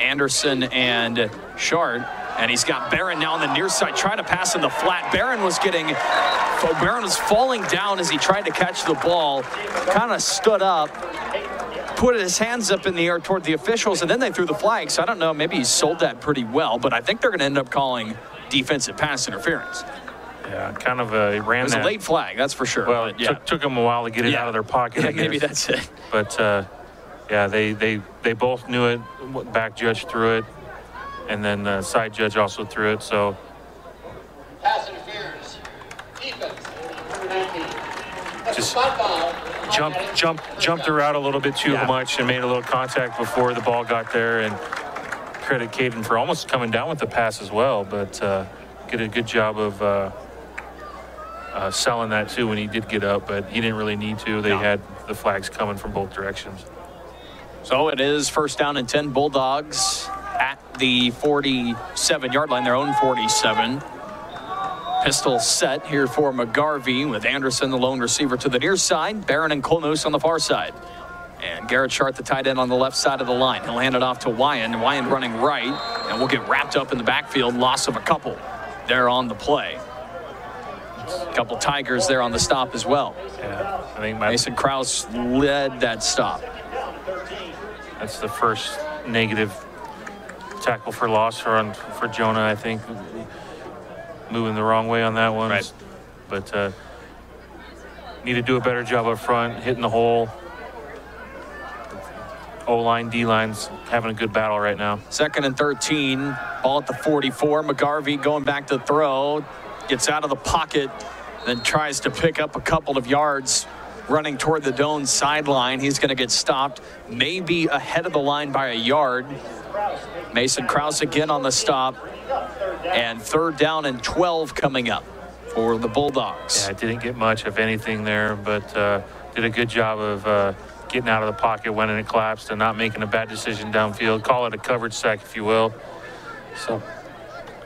Anderson, and Shart. And he's got Barron now on the near side trying to pass in the flat. Barron was getting, oh, Barron was falling down as he tried to catch the ball. Kind of stood up, put his hands up in the air toward the officials, and then they threw the flag. So I don't know, maybe he sold that pretty well, but I think they're going to end up calling defensive pass interference. Yeah, kind of a ran It was that. a late flag, that's for sure. well, it yeah, took, took them a while to get it Yeah. out of their pocket. Yeah maybe that's it. But uh, yeah, they, they they both knew it. Back judge threw it, and then the side judge also threw it. So Pass interference. Defense, That's a Just spot jump jump jumped the route a little bit too Yeah. much and made a little contact before the ball got there. And credit Caden for almost coming down with the pass as well, but uh, did a good job of. Uh, uh, selling that too when he did get up, but he didn't really need to. They No. had the flags coming from both directions. So it is first down and 10 Bulldogs at the 47 yard line, their own 47. Pistol set here for McGarvey with Anderson, the lone receiver, to the near side. Barron and Colmoose on the far side. And Garrett Shart, the tight end, on the left side of the line. He'll hand it off to Wyand. Wyand running right, and we'll get wrapped up in the backfield. Loss of a couple there on the play. A couple Tigers there on the stop as well. Yeah, I think my, Mason Krause led that stop. That's the first negative tackle for loss for for Jonah. I think moving the wrong way on that one. Right. But uh, need to do a better job up front, hitting the hole. O line, D lines having a good battle right now. Second and 13, ball at the 44. McGarvey going back to throw, gets out of the pocket, then tries to pick up a couple of yards running toward the Doane sideline. He's going to get stopped, maybe ahead of the line by a yard. Mason Krause again on the stop, and third down and 12 coming up for the Bulldogs. Yeah, didn't get much of anything there, but uh, did a good job of uh, getting out of the pocket when it collapsed and not making a bad decision downfield. Call it a coverage sack, if you will. So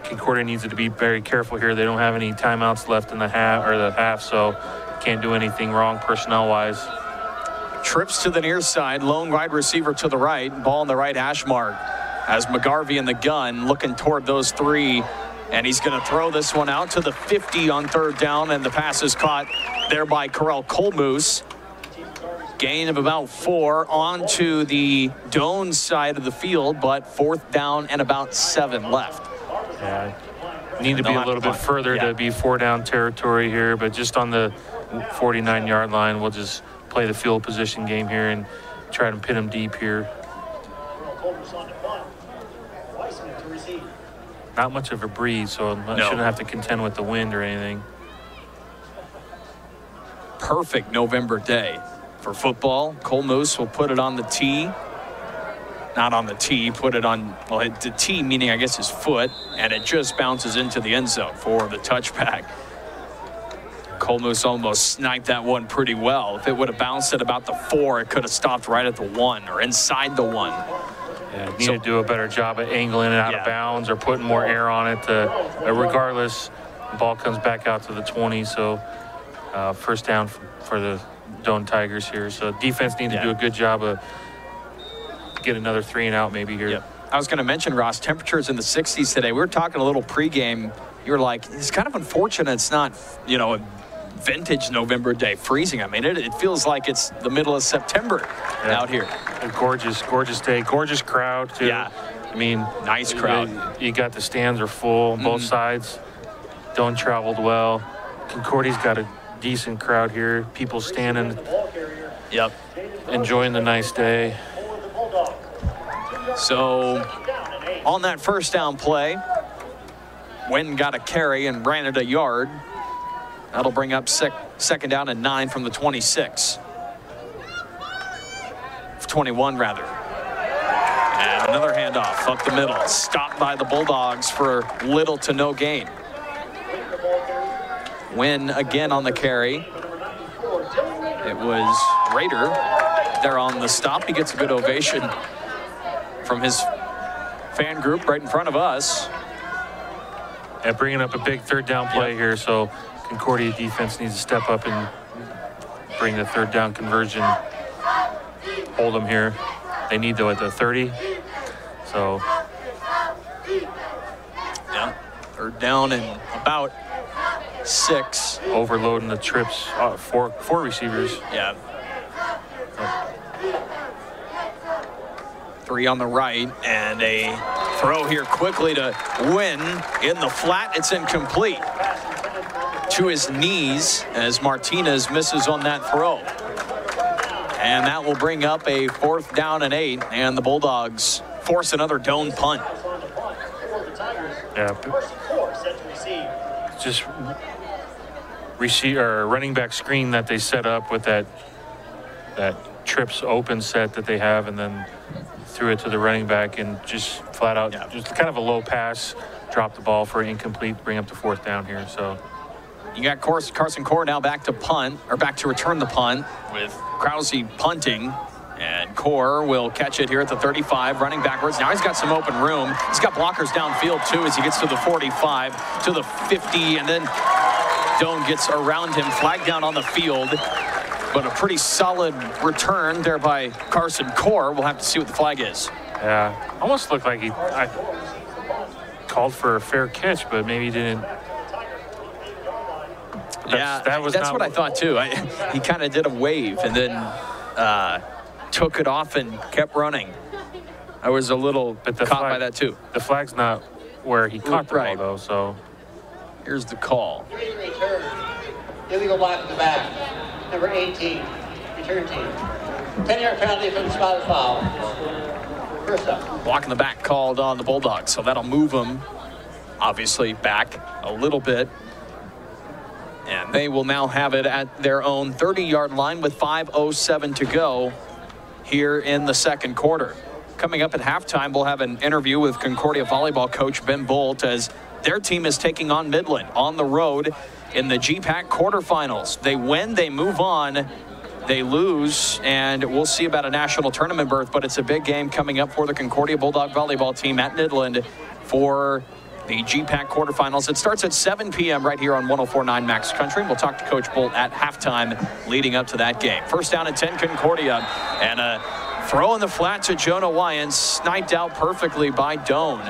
Concordia needs to be very careful here. They don't have any timeouts left in the half or the half, so can't do anything wrong personnel wise. Trips to the near side, lone wide receiver to the right, ball in the right hash mark. As McGarvey in the gun looking toward those three, and he's going to throw this one out to the 50 on third down, and the pass is caught there by Corell Colmoose. Gain of about four onto the Doane side of the field, but fourth down and about seven left. Yeah, need to be a little bit further yeah. to be four down territory here, but just on the 49 yard line, we'll just play the field position game here and try to pin them deep here. Not much of a breeze, so I no. shouldn't have to contend with the wind or anything. Perfect November day for football. Colmoose will put it on the tee. Not on the tee, put it on, well, the tee meaning, I guess, his foot, and it just bounces into the end zone for the touchback. Colmoose almost sniped that one pretty well. If it would have bounced at about the four, it could have stopped right at the one or inside the one. Yeah, need so, to do a better job at angling it out yeah. of bounds or putting more air on it. To, regardless, the ball comes back out to the 20, so uh, first down for the Doane Tigers here. So defense need to yeah. do a good job of get another three and out maybe here. Yep. I was going to mention, Ross, temperatures in the 60s today. We were talking a little pregame. You were like, it's kind of unfortunate it's not, you know, vintage November day freezing. I mean, it, it feels like it's the middle of September yeah. out here. A gorgeous, gorgeous day. Gorgeous crowd, too. Yeah. I mean, nice crowd. You, you got the stands are full on mm both mm-hmm. sides. Doane traveled well. Concordia's got a decent crowd here. People standing. Yep. Enjoying the nice day. So, on that first down play, Wynn got a carry and ran it a yard. That'll bring up sec second down and nine from the 26. 21, rather. And another handoff up the middle. Stopped by the Bulldogs for little to no gain. Wynn again on the carry. It was Raider there on the stop. He gets a good ovation from his fan group right in front of us. And bringing up a big third down play yep. here, so Concordia defense needs to step up and bring the third down conversion. Hold them here. They need though at the 30. So. Yeah, third down and about six. Overloading the trips. Uh, four four receivers. Yeah. Three on the right and a throw here quickly to Wynn in the flat. It's incomplete to his knees as Martinez misses on that throw. And that will bring up a fourth down and eight, and the Bulldogs force another Doane punt. Yeah. Just receive or running back screen that they set up with that that trips open set that they have, and then threw it to the running back and just flat out, yeah. just kind of a low pass, drop the ball for incomplete, bring up the fourth down here. So. You got Carson Core now back to punt, or back to return the punt with Krause punting. And Core will catch it here at the 35, running backwards. Now he's got some open room. He's got blockers downfield too as he gets to the 45, to the 50, and then Doane gets around him, flag down on the field. But a pretty solid return there by Carson Core. We'll have to see what the flag is. Yeah, almost looked like he I, called for a fair catch, but maybe he didn't that's, yeah, that was that's what I thought too. I, he kind of did a wave and then uh, took it off and kept running. I was a little but caught flag, by that too. The flag's not where he caught the right. ball though, so. Here's the call. Illegal block at the back, number 18, return team. 10-yard penalty from spotted foul. First up. Block in the back called on the Bulldogs, so that'll move them obviously back a little bit. And they will now have it at their own 30-yard line with 5.07 to go here in the second quarter. Coming up at halftime, we'll have an interview with Concordia volleyball coach Ben Bolt as their team is taking on Midland on the road in the GPAC quarterfinals. They win, they move on. They lose, and we'll see about a national tournament berth, but it's a big game coming up for the Concordia Bulldog volleyball team at Midland for the GPAC quarterfinals. It starts at 7 p.m. right here on 104.9 Max Country. We'll talk to Coach Bolt at halftime leading up to that game. First down and 10, Concordia. And a throw in the flat to Jonah Wyand, sniped out perfectly by Doane.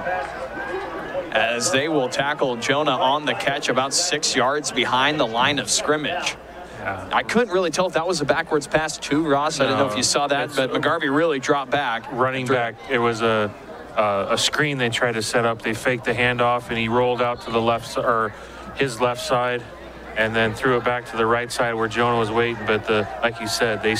As they will tackle Jonah on the catch about six yards behind the line of scrimmage. Yeah. I couldn't really tell if that was a backwards pass too, Ross. No, I don't know if you saw that, but McGarvey really dropped back. Running back, it was a uh, a screen they tried to set up. They faked the handoff, and he rolled out to the left or his left side, and then threw it back to the right side where Jonah was waiting. But the like you said, they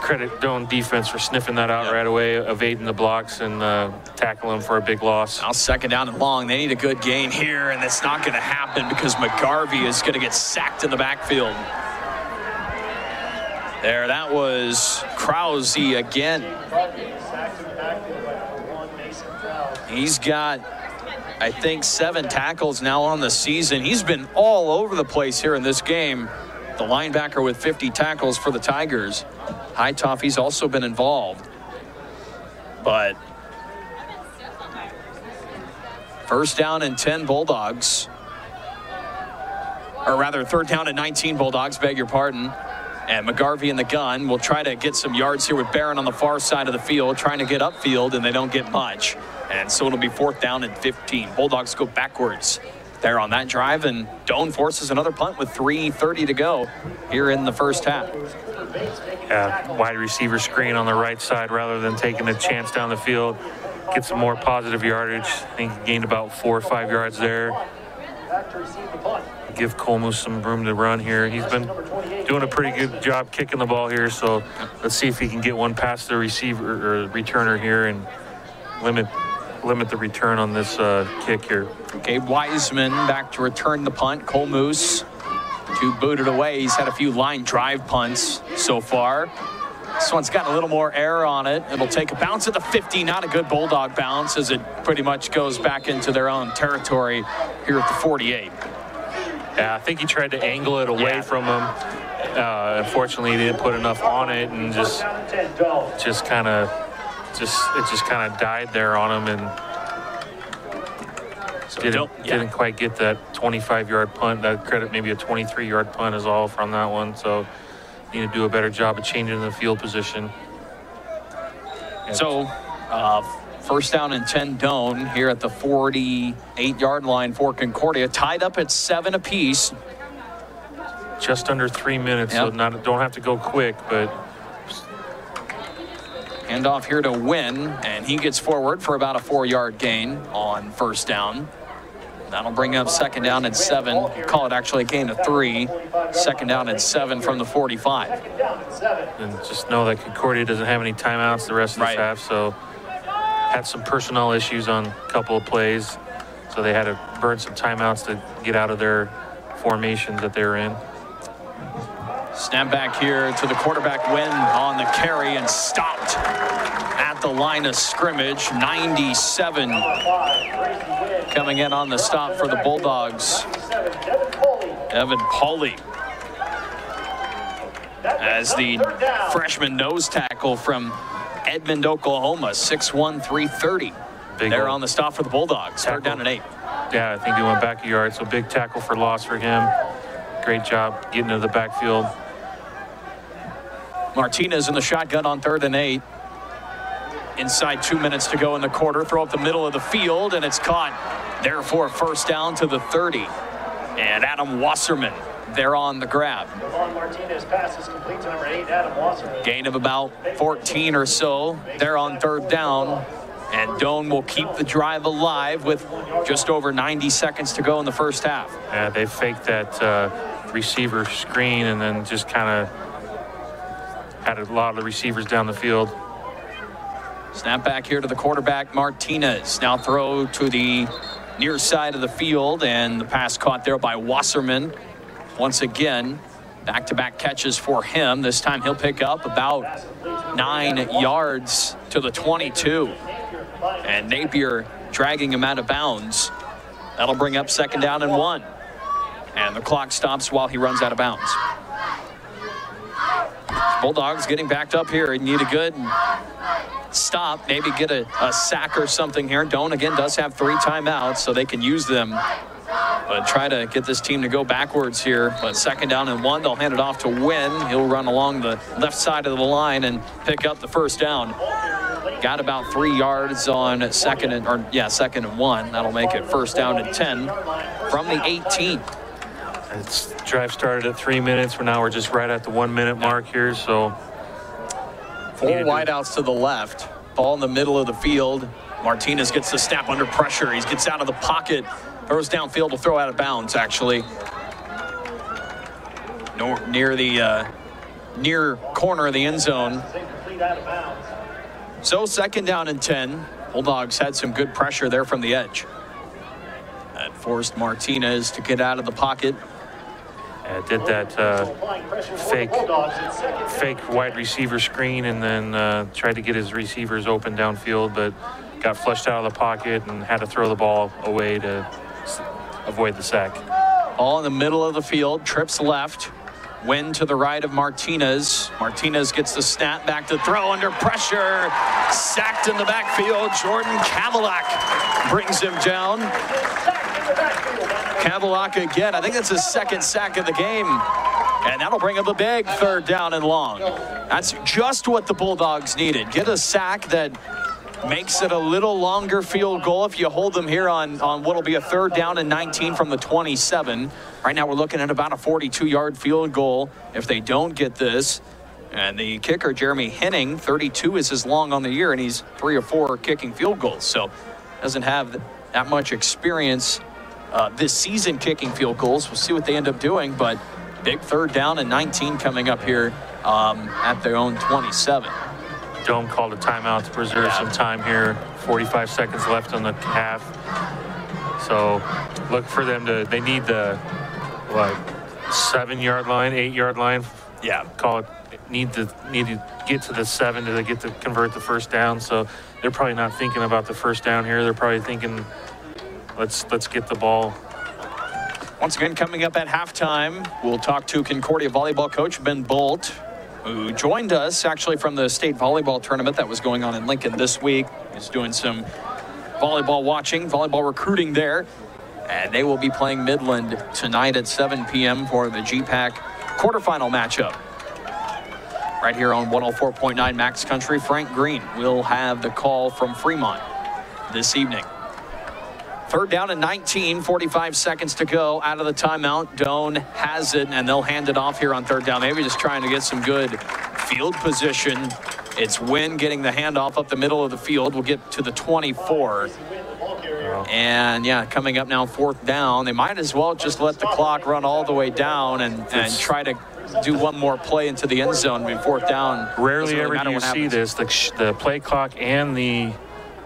credit Doane defense for sniffing that out yep. right away, evading the blocks and uh, tackling for a big loss. Now second down and long. They need a good gain here, and that's not going to happen because McGarvey is going to get sacked in the backfield. There, that was Krause again. He's got, I think, seven tackles now on the season. He's been all over the place here in this game. The linebacker with 50 tackles for the Tigers. Heitoff, he's also been involved. But first down and 10 Bulldogs. Or rather, third down and 19 Bulldogs, beg your pardon. And McGarvey in the gun will try to get some yards here with Barron on the far side of the field, trying to get upfield, and they don't get much. And so it'll be fourth down and 15. Bulldogs go backwards there on that drive, and Doane forces another punt with 3.30 to go here in the first half. Yeah, wide receiver screen on the right side rather than taking a chance down the field. Get some more positive yardage. I think he gained about four or five yards there. Give Colmoose some room to run here. He's been doing a pretty good job kicking the ball here, so let's see if he can get one past the receiver or returner here and limit limit the return on this uh, kick here. Cade Wiseman back to return the punt. Colmoose to boot it away. He's had a few line drive punts so far. This one's got a little more air on it. It'll take a bounce at the 50, not a good Bulldog bounce as it pretty much goes back into their own territory here at the 48. Yeah, I think he tried to angle it away yeah. from him. Uh, unfortunately, he didn't put enough on it and just just kind of just it just kind of died there on him and so didn't, yeah. didn't quite get that 25 yard punt. That credit maybe a 23 yard punt is all from that one. So need to do a better job of changing the field position. So uh, first down and 10 Doane here at the 48 yard line for Concordia, tied up at seven apiece. Just under three minutes, yep. so not don't have to go quick, but Hand off here to Wynn, and he gets forward for about a four-yard gain on first down. That'll bring up second down and seven. Call it actually a gain of three. Second down and seven from the 45. And just know that Concordia doesn't have any timeouts the rest of right. half, so had some personnel issues on a couple of plays, so they had to burn some timeouts to get out of their formations that they're in. Snap back here to the quarterback Wynn on the carry and stopped at the line of scrimmage. 97 coming in on the stop for the Bulldogs. Evan Pauly as the freshman nose tackle from Edmond, Oklahoma, 6'1", 330. Big there on the stop for the Bulldogs. Tackle. Third down and eight. Yeah, I think he went back a yard, so big tackle for loss for him. Great job getting to the backfield. Martinez in the shotgun on third and eight. Inside two minutes to go in the quarter. Throw up the middle of the field, and it's caught. Therefore, first down to the 30. And Adam Wasserman there on the grab. Martinez passes complete to number eight, Adam Wasserman. Gain of about 14 or so They're on third down. And Doane will keep the drive alive with just over 90 seconds to go in the first half. Yeah, they faked that uh, receiver screen and then just kind of had a lot of the receivers down the field. Snap back here to the quarterback, Martinez. Now throw to the near side of the field, and the pass caught there by Wasserman. Once again, back to back catches for him. This time he'll pick up about nine yards to the 22. And Napier dragging him out of bounds. That'll bring up second down and one. And the clock stops while he runs out of bounds. Bulldogs getting backed up here. Need a good stop, maybe get a, a sack or something here. Doane, again, does have three timeouts, so they can use them. But try to get this team to go backwards here. But second down and one, they'll hand it off to Wynn. He'll run along the left side of the line and pick up the first down. Got about three yards on second and, or yeah, second and one. That'll make it first down and 10 from the 18. It's drive started at three minutes. We're now we're just right at the one minute mark here. So four wideouts to the left. Ball in the middle of the field. Martinez gets the snap under pressure. He gets out of the pocket. Throws downfield to throw out of bounds, actually. No, near the uh, near corner of the end zone. So second down and 10. Bulldogs had some good pressure there from the edge. That forced Martinez to get out of the pocket. Uh, did that uh, fake fake wide receiver screen and then uh, tried to get his receivers open downfield, but got flushed out of the pocket and had to throw the ball away to avoid the sack. All in the middle of the field, trips left. Wynn to the right of Martinez. Martinez gets the snap back to throw under pressure. Sacked in the backfield. Jordan Kavalak brings him down. Kavalak again. I think that's his second sack of the game. And that'll bring up a big third down and long. That's just what the Bulldogs needed. Get a sack that makes it a little longer field goal if you hold them here on, on what will be a third down and 19 from the 27. Right now we're looking at about a 42-yard field goal if they don't get this. And the kicker, Jeremy Henning, 32 is his long on the year, and he's three or four kicking field goals. So doesn't have that much experience uh, this season kicking field goals. We'll see what they end up doing, but big third down and 19 coming up here um, at their own 27. Doane called a timeout to preserve yeah. some time here. 45 seconds left on the half. So look for them to, they need the, what, seven yard line, eight yard line? Yeah. Call it, need to, need to get to the seven to get to convert the first down. So they're probably not thinking about the first down here. They're probably thinking, let's, let's get the ball once again, coming up at halftime, we'll talk to Concordia volleyball coach Ben Bolt who joined us actually from the state volleyball tournament that was going on in Lincoln this week. He's doing some volleyball watching, volleyball recruiting there. And they will be playing Midland tonight at 7 p.m. for the GPAC quarterfinal matchup. Right here on 104.9 Max Country, Frank Green will have the call from Fremont this evening. Third down and 19, 45 seconds to go out of the timeout. Doane has it, and they'll hand it off here on third down. Maybe just trying to get some good field position. It's Wynn getting the handoff up the middle of the field. We'll get to the 24. And yeah, coming up now, fourth down. They might as well just let the clock run all the way down and, and try to do one more play into the end zone with fourth down. Rarely really ever do you see this. The, the play clock and the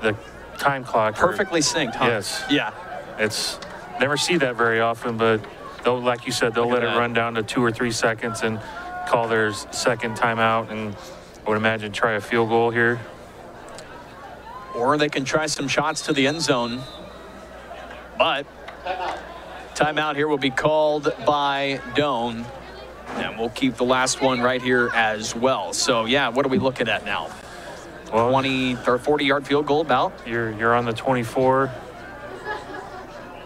the time clock. Perfectly synced, huh? Yes. Yeah. It's never see that very often, but they'll, like you said, they'll let it run down to two or three seconds and call their second timeout, and I would imagine try a field goal here. Or they can try some shots to the end zone, but timeout here will be called by Doane. And we'll keep the last one right here as well. So, yeah, what are we looking at now? Well, 20 or 40 yard field goal about. You're you're on the 24.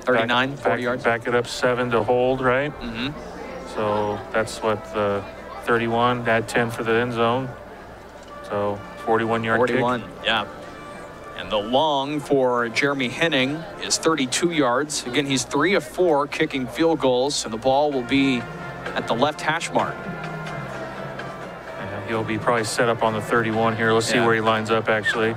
39, back, 40 back, yards. Back it up seven to hold, right? Mm-hmm. So that's what the 31, add 10 for the end zone. So 41 yard 41, kick. yeah. And the long for Jeremy Henning is 32 yards. Again, he's three of four kicking field goals, and the ball will be at the left hash mark he'll be probably set up on the 31 here. Let's see where he lines up actually.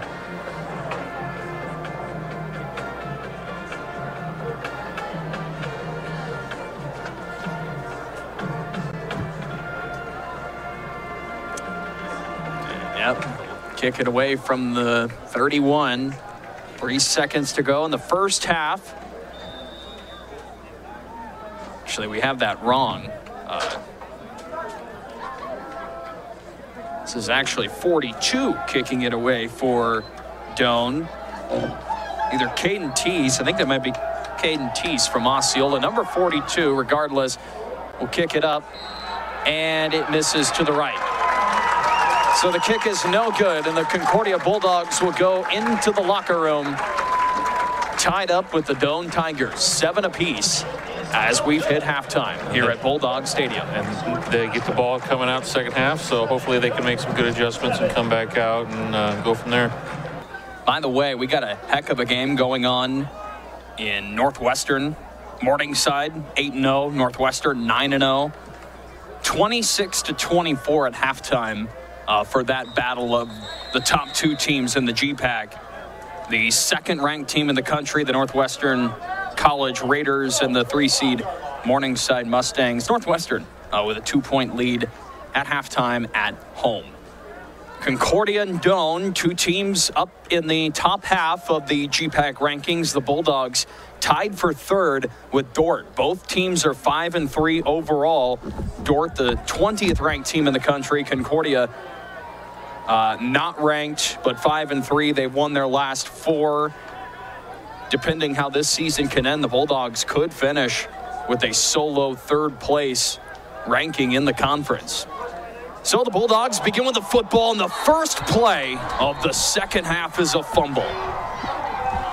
Yep. Kick it away from the 31. Three seconds to go in the first half. Actually, we have that wrong. Uh, This is actually 42 kicking it away for Doane. Either Caden Teese, I think that might be Caden Teese from Osceola. Number 42, regardless, will kick it up, and it misses to the right. So the kick is no good, and the Concordia Bulldogs will go into the locker room tied up with the Doane Tigers, seven apiece as we've hit halftime here at Bulldog Stadium. And they get the ball coming out the second half, so hopefully they can make some good adjustments and come back out and uh, go from there. By the way, we got a heck of a game going on in Northwestern. Morningside 8 0, Northwestern 9 0. 26 to 24 at halftime uh, for that battle of the top two teams in the GPAC. The second ranked team in the country, the Northwestern College Raiders, and the three seed Morningside Mustangs. Northwestern uh, with a two point lead at halftime at home. Concordia and Doane, two teams up in the top half of the GPAC rankings. The Bulldogs tied for third with Dordt. Both teams are five and three overall. Dordt, the 20th ranked team in the country. Concordia, uh, not ranked, but five and three. They've won their last four. Depending how this season can end, the Bulldogs could finish with a solo third place ranking in the conference. So the Bulldogs begin with the football, and the first play of the second half is a fumble.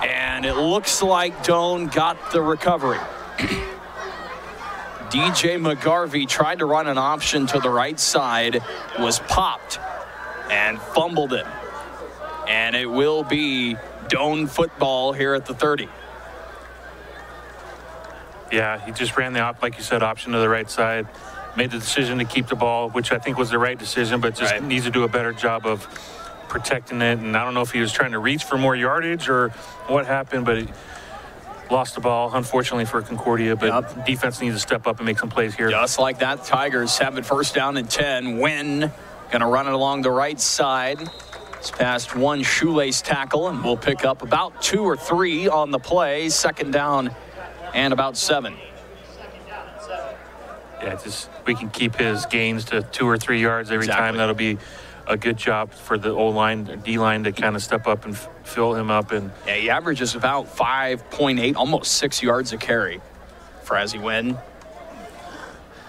And it looks like Doane got the recovery. DJ McGarvey tried to run an option to the right side, was popped, and fumbled it. And it will be Doane football here at the 30. Yeah, he just ran the, op, like you said, option to the right side made the decision to keep the ball, which I think was the right decision, but just right. needs to do a better job of protecting it. And I don't know if he was trying to reach for more yardage or what happened, but he lost the ball, unfortunately for Concordia. But yep. defense needs to step up and make some plays here. Just like that, Tigers have it first down and 10. Wynn going to run it along the right side. It's past one shoelace tackle, and we'll pick up about two or three on the play. Second down and about seven yeah, just we can keep his gains to two or three yards every exactly. time. That'll be a good job for the O line, D line to kind of step up and fill him up. And yeah, he averages about 5.8, almost six yards a carry for as he Wynn.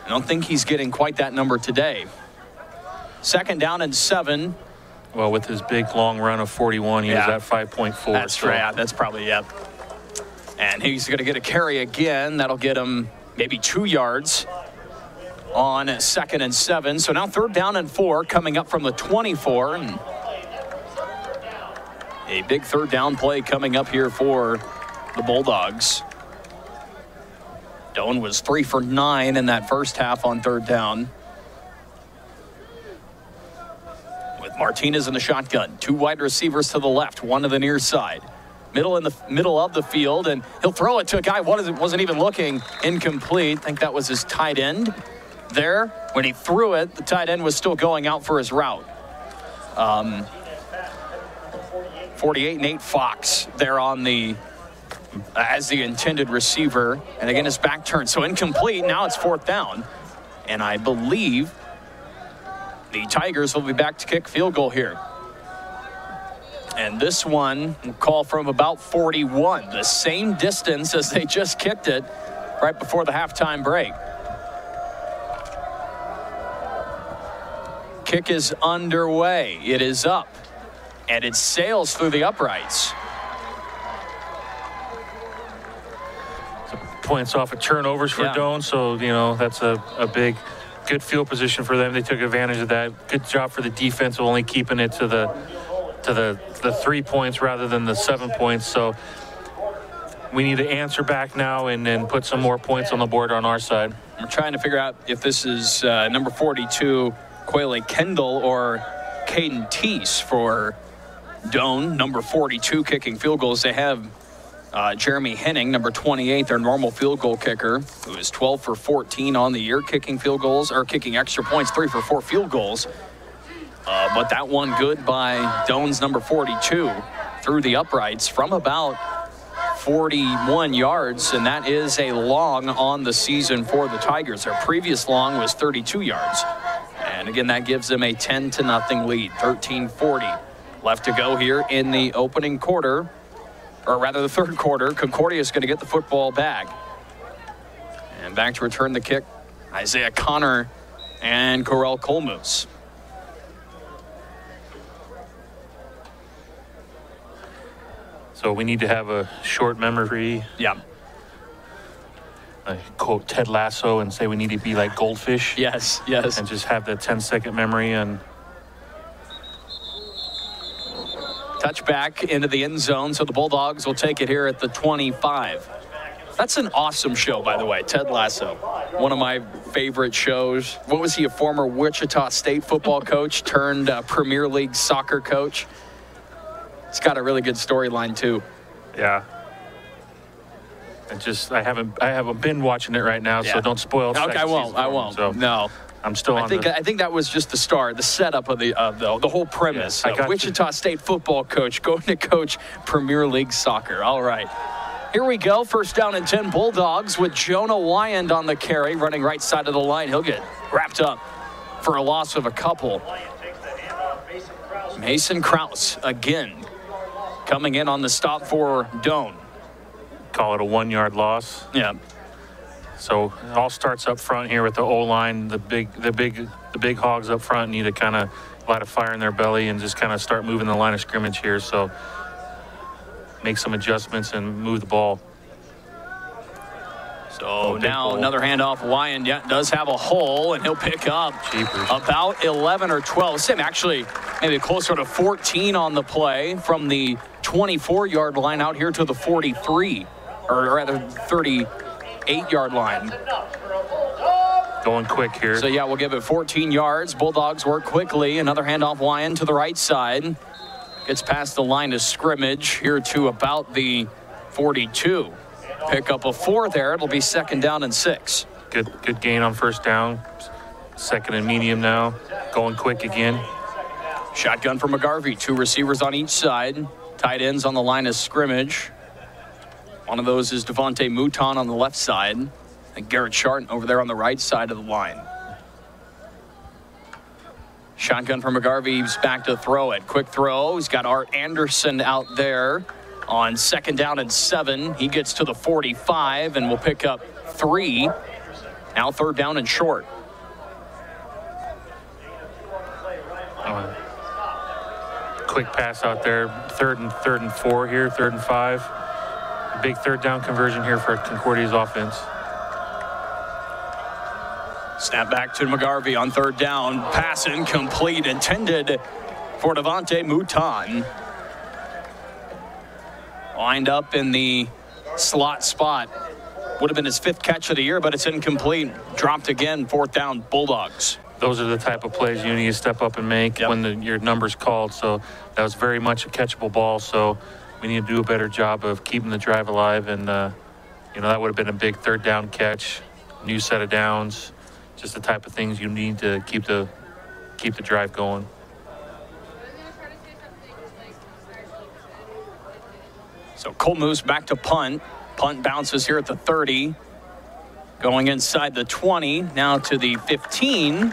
I don't think he's getting quite that number today. Second down and seven. Well, with his big long run of 41, he yeah. was at 5.4. That's so. right. That's probably yep. And he's going to get a carry again. That'll get him maybe two yards on second and seven. So now third down and four coming up from the 24. And a big third down play coming up here for the Bulldogs. Doane was three for nine in that first half on third down. With Martinez in the shotgun, two wide receivers to the left, one to the near side. Middle in the middle of the field, and he'll throw it to a guy wasn't, wasn't even looking incomplete. I think that was his tight end there. When he threw it, the tight end was still going out for his route. Um, 48 Nate Fox there on the as the intended receiver. And again, his back turned. So incomplete. Now it's fourth down. And I believe the Tigers will be back to kick field goal here. And this one will call from about 41, the same distance as they just kicked it right before the halftime break. Kick is underway. It is up, and it sails through the uprights. Points off of turnovers for yeah. Doane, so, you know, that's a, a big, good field position for them. They took advantage of that. Good job for the defense of only keeping it to the to the, the three points rather than the seven points. So we need to answer back now and then put some more points on the board on our side. We're trying to figure out if this is uh, number 42 Quayle Kendall or Caden Teese for Doane, number 42, kicking field goals. They have uh, Jeremy Henning, number 28, their normal field goal kicker, who is 12 for 14 on the year, kicking field goals or kicking extra points, three for four field goals. Uh, but that one good by Doane's number 42 through the uprights from about 41 yards, and that is a long on the season for the Tigers. Their previous long was 32 yards. And again, that gives them a 10 to nothing lead, 13-40. Left to go here in the opening quarter, or rather the third quarter, Concordia is going to get the football back. And back to return the kick, Isaiah Connor and Corel Colmoose. So we need to have a short memory. Yeah. I quote Ted Lasso and say we need to be like goldfish. Yes, yes. And just have that 10 second memory and touchback into the end zone. So the Bulldogs will take it here at the 25. That's an awesome show, by the way. Ted Lasso, one of my favorite shows. What was he, a former Wichita State football coach turned uh, Premier League soccer coach? It's got a really good storyline too. Yeah. I just I haven't I haven't been watching it right now, yeah. so don't spoil. Okay, I won't. I won't. So no. I'm still I think the... I think that was just the start, the setup of the of the, the whole premise. Yeah, Wichita you. State football coach going to coach Premier League soccer. All right. Here we go. First down and 10 Bulldogs with Jonah Wyand on the carry, running right side of the line. He'll get wrapped up for a loss of a couple. Mason Krause again coming in on the stop for Doane. Call it a one yard loss. Yeah. So it all starts up front here with the O line, the big, the big, the big hogs up front need to kind of light a fire in their belly and just kind of start moving the line of scrimmage here. So make some adjustments and move the ball. So oh, now another handoff. Wyand yeah, does have a hole, and he'll pick up Jeepers. about 11 or 12. Same, actually, maybe closer to 14 on the play from the 24-yard line out here to the 43, or rather 38-yard line. Going quick here. So yeah, we'll give it 14 yards. Bulldogs work quickly. Another handoff Wyand to the right side. Gets past the line of scrimmage here to about the 42. Pick up a four there. It'll be second down and six. Good, good gain on first down. Second and medium now. Going quick again. Shotgun for McGarvey. Two receivers on each side. Tight ends on the line of scrimmage. One of those is Devonte Mouton on the left side. And Garrett Sharton over there on the right side of the line. Shotgun from McGarvey. He's back to throw it. Quick throw. He's got Art Anderson out there on second down and seven. He gets to the 45 and will pick up three. Now third down and short. Quick pass out there. Third and third and four here. Third and five. Big third down conversion here for Concordia's offense. Snap back to McGarvey on third down. Pass incomplete, intended for Devontae Mouton. Lined up in the slot spot. Would have been his fifth catch of the year, but it's incomplete. Dropped again, fourth down, Bulldogs. Those are the type of plays you need to step up and make yep. when the, your number's called. So that was very much a catchable ball. So we need to do a better job of keeping the drive alive. And, uh, you know, that would have been a big third down catch, new set of downs just the type of things you need to keep the keep the drive going. So Colmoose back to punt. Punt bounces here at the 30. Going inside the 20, now to the 15,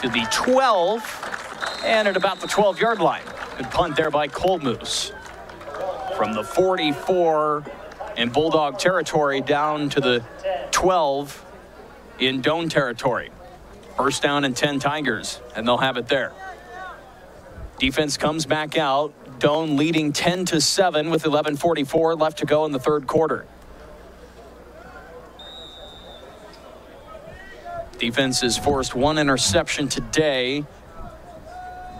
to the 12, and at about the 12 yard line. Good punt there by Colmoose. From the 44 in Bulldog territory down to the 12 in Doane territory. First down and 10 Tigers, and they'll have it there. Defense comes back out. Doane leading 10 to 7 with 11:44 left to go in the third quarter. Defense has forced one interception today.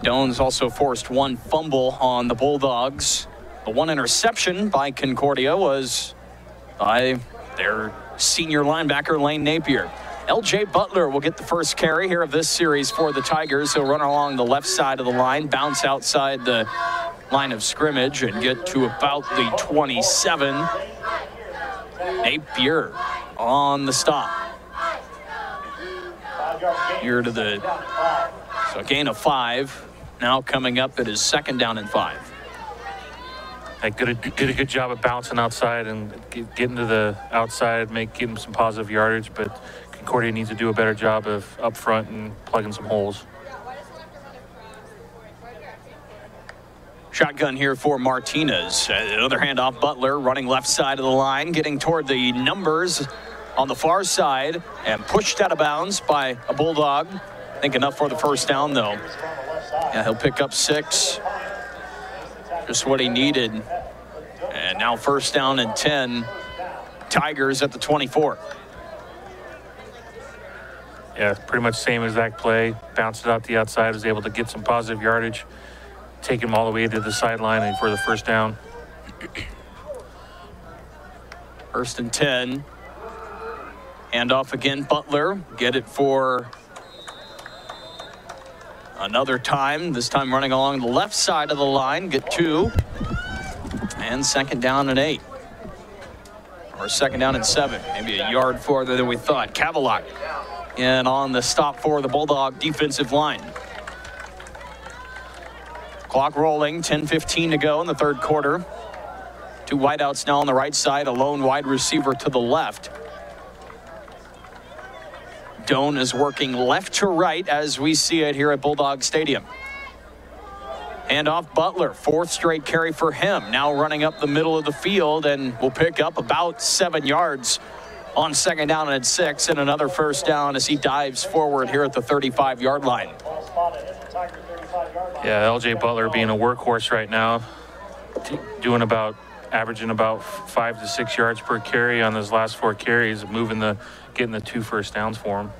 Doane's also forced one fumble on the Bulldogs. The one interception by Concordia was by their senior linebacker, Lane Napier. LJ Butler will get the first carry here of this series for the Tigers. He'll run along the left side of the line, bounce outside the line of scrimmage, and get to about the 27. Napier on the stop. Here to the so gain of five. Now coming up at his second down and five. I did a, did a good job of bouncing outside and getting to the outside, make getting some positive yardage, but Concordia needs to do a better job of up front and plugging some holes. Shotgun here for Martinez. Another handoff, Butler running left side of the line, getting toward the numbers on the far side and pushed out of bounds by a Bulldog. I think enough for the first down, though. Yeah, he'll pick up six. Just what he needed. And now first down and 10. Tigers at the 24. Yeah, pretty much same exact play. Bounced it out the outside, was able to get some positive yardage, take him all the way to the sideline and for the first down. First and 10. Hand off again, Butler. Get it for another time. This time running along the left side of the line. Get two. And second down and eight. Or second down and seven. Maybe a yard farther than we thought. Kavalak in on the stop for the Bulldog defensive line. Clock rolling, 10-15 to go in the third quarter. Two wideouts now on the right side, a lone wide receiver to the left. Doane is working left to right as we see it here at Bulldog Stadium. And off Butler, fourth straight carry for him. Now running up the middle of the field and will pick up about seven yards on second down and six, and another first down as he dives forward here at the 35 yard line. Yeah, LJ Butler being a workhorse right now, doing about averaging about five to six yards per carry on those last four carries, moving the getting the two first downs for him.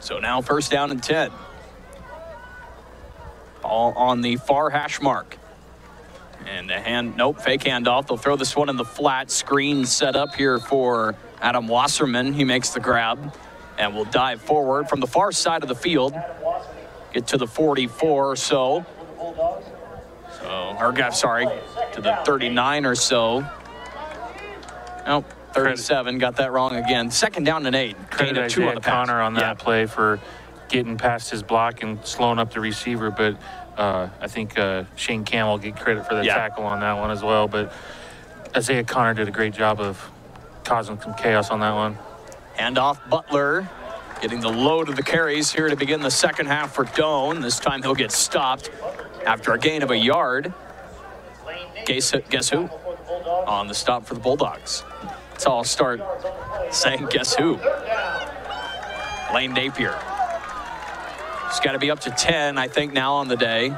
So now first down and 10. All on the far hash mark. And the hand, nope, fake handoff. They'll throw this one in the flat screen set up here for Adam Wasserman. He makes the grab and will dive forward from the far side of the field. Get to the 44 or so. So, or sorry, to the 39 or so. Nope, 37. Got that wrong again. Second down and eight. Credit two on the Connor on that yeah. play for getting past his block and slowing up the receiver, but uh, I think uh, Shane Campbell get credit for the yeah. tackle on that one as well. But Isaiah Connor did a great job of causing some chaos on that one. Hand off Butler, getting the load of the carries here to begin the second half for Doane. This time he'll get stopped after a gain of a yard. Guess, guess who? On the stop for the Bulldogs. So I'll start saying guess who? Lane Napier. It's got to be up to 10, I think, now on the day,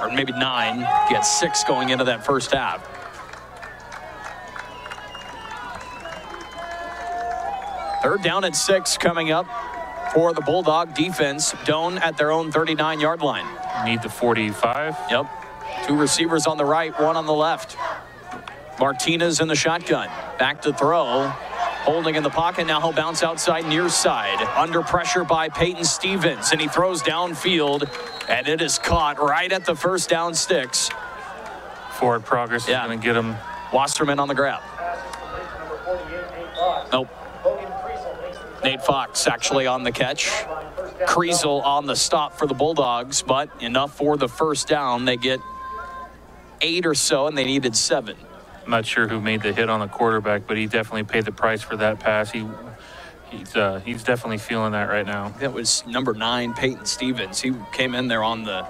or maybe nine. Get six going into that first half. Third down and six coming up for the Bulldog defense. Doane at their own 39 yard line. Need the 45. Yep. Two receivers on the right, one on the left. Martinez in the shotgun. Back to throw. Holding in the pocket. Now he'll bounce outside near side. Under pressure by Peyton Stevens. And he throws downfield. And it is caught right at the first down sticks. Forward progress yeah. is going to get him. Wasserman on the grab. Nope. Nate Fox actually on the catch. Kriesel on the stop for the Bulldogs, but enough for the first down. They get eight or so, and they needed seven. I'm not sure who made the hit on the quarterback, but he definitely paid the price for that pass. He he's uh, he's definitely feeling that right now. That was number nine, Peyton Stevens. He came in there on the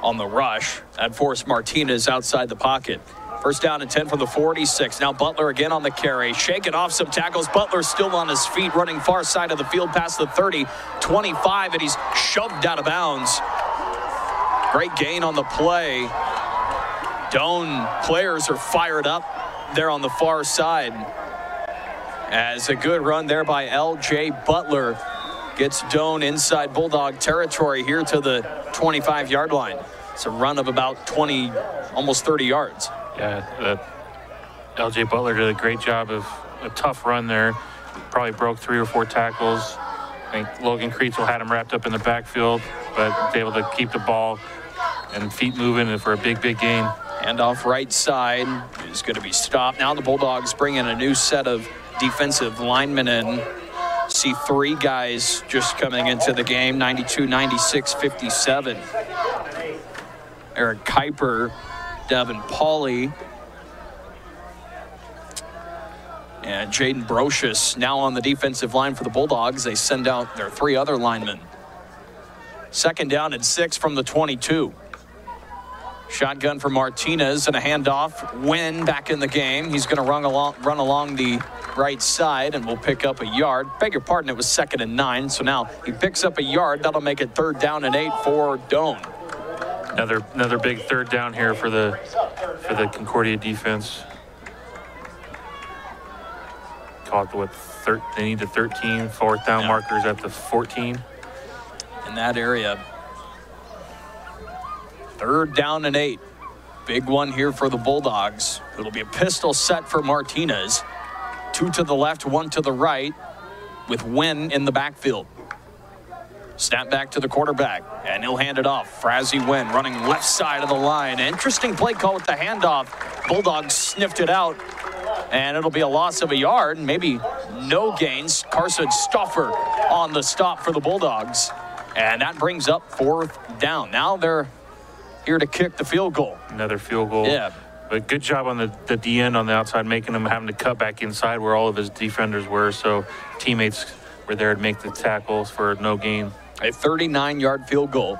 on the rush. That forced Martinez outside the pocket. First down and 10 from the 46. Now Butler again on the carry. Shaking off some tackles. Butler still on his feet, running far side of the field past the 30, 25, and he's shoved out of bounds. Great gain on the play. Doane players are fired up there on the far side. As a good run there by L.J. Butler gets Doane inside Bulldog territory here to the 25 yard line. It's a run of about 20, almost 30 yards. Yeah, uh, L.J. Butler did a great job of a tough run there. Probably broke three or four tackles. I think Logan Kriesel had him wrapped up in the backfield, but able to keep the ball and feet moving for a big, big gain. And off right side is going to be stopped. Now the Bulldogs bring in a new set of defensive linemen in. See three guys just coming into the game 92, 96, 57. Eric Kuiper, Devin Pauley, and Jaden Brocious now on the defensive line for the Bulldogs. They send out their three other linemen. Second down and six from the 22. Shotgun for Martinez and a handoff. Wynn back in the game. He's going to run along, run along the right side and will pick up a yard. Beg your pardon, it was second and nine. So now he picks up a yard. That'll make it third down and eight for Doane. Another another big third down here for the for the Concordia defense. Caught what? Thir- they need the 13 fourth down Yeah. markers at the 14. in that area. Third down and eight. Big one here for the Bulldogs. It'll be a pistol set for Martinez. Two to the left, one to the right, with Wynn in the backfield. Snap back to the quarterback, and he'll hand it off. Frazzy Wynn running left side of the line. Interesting play call with the handoff. Bulldogs sniffed it out, and it'll be a loss of a yard, maybe no gains. Carson Stoffer on the stop for the Bulldogs. And that brings up fourth down. Now they're here to kick the field goal. Another field goal. Yeah. But good job on the, the end on the outside, making him having to cut back inside where all of his defenders were. So teammates were there to make the tackles for no gain. A 39 yard field goal.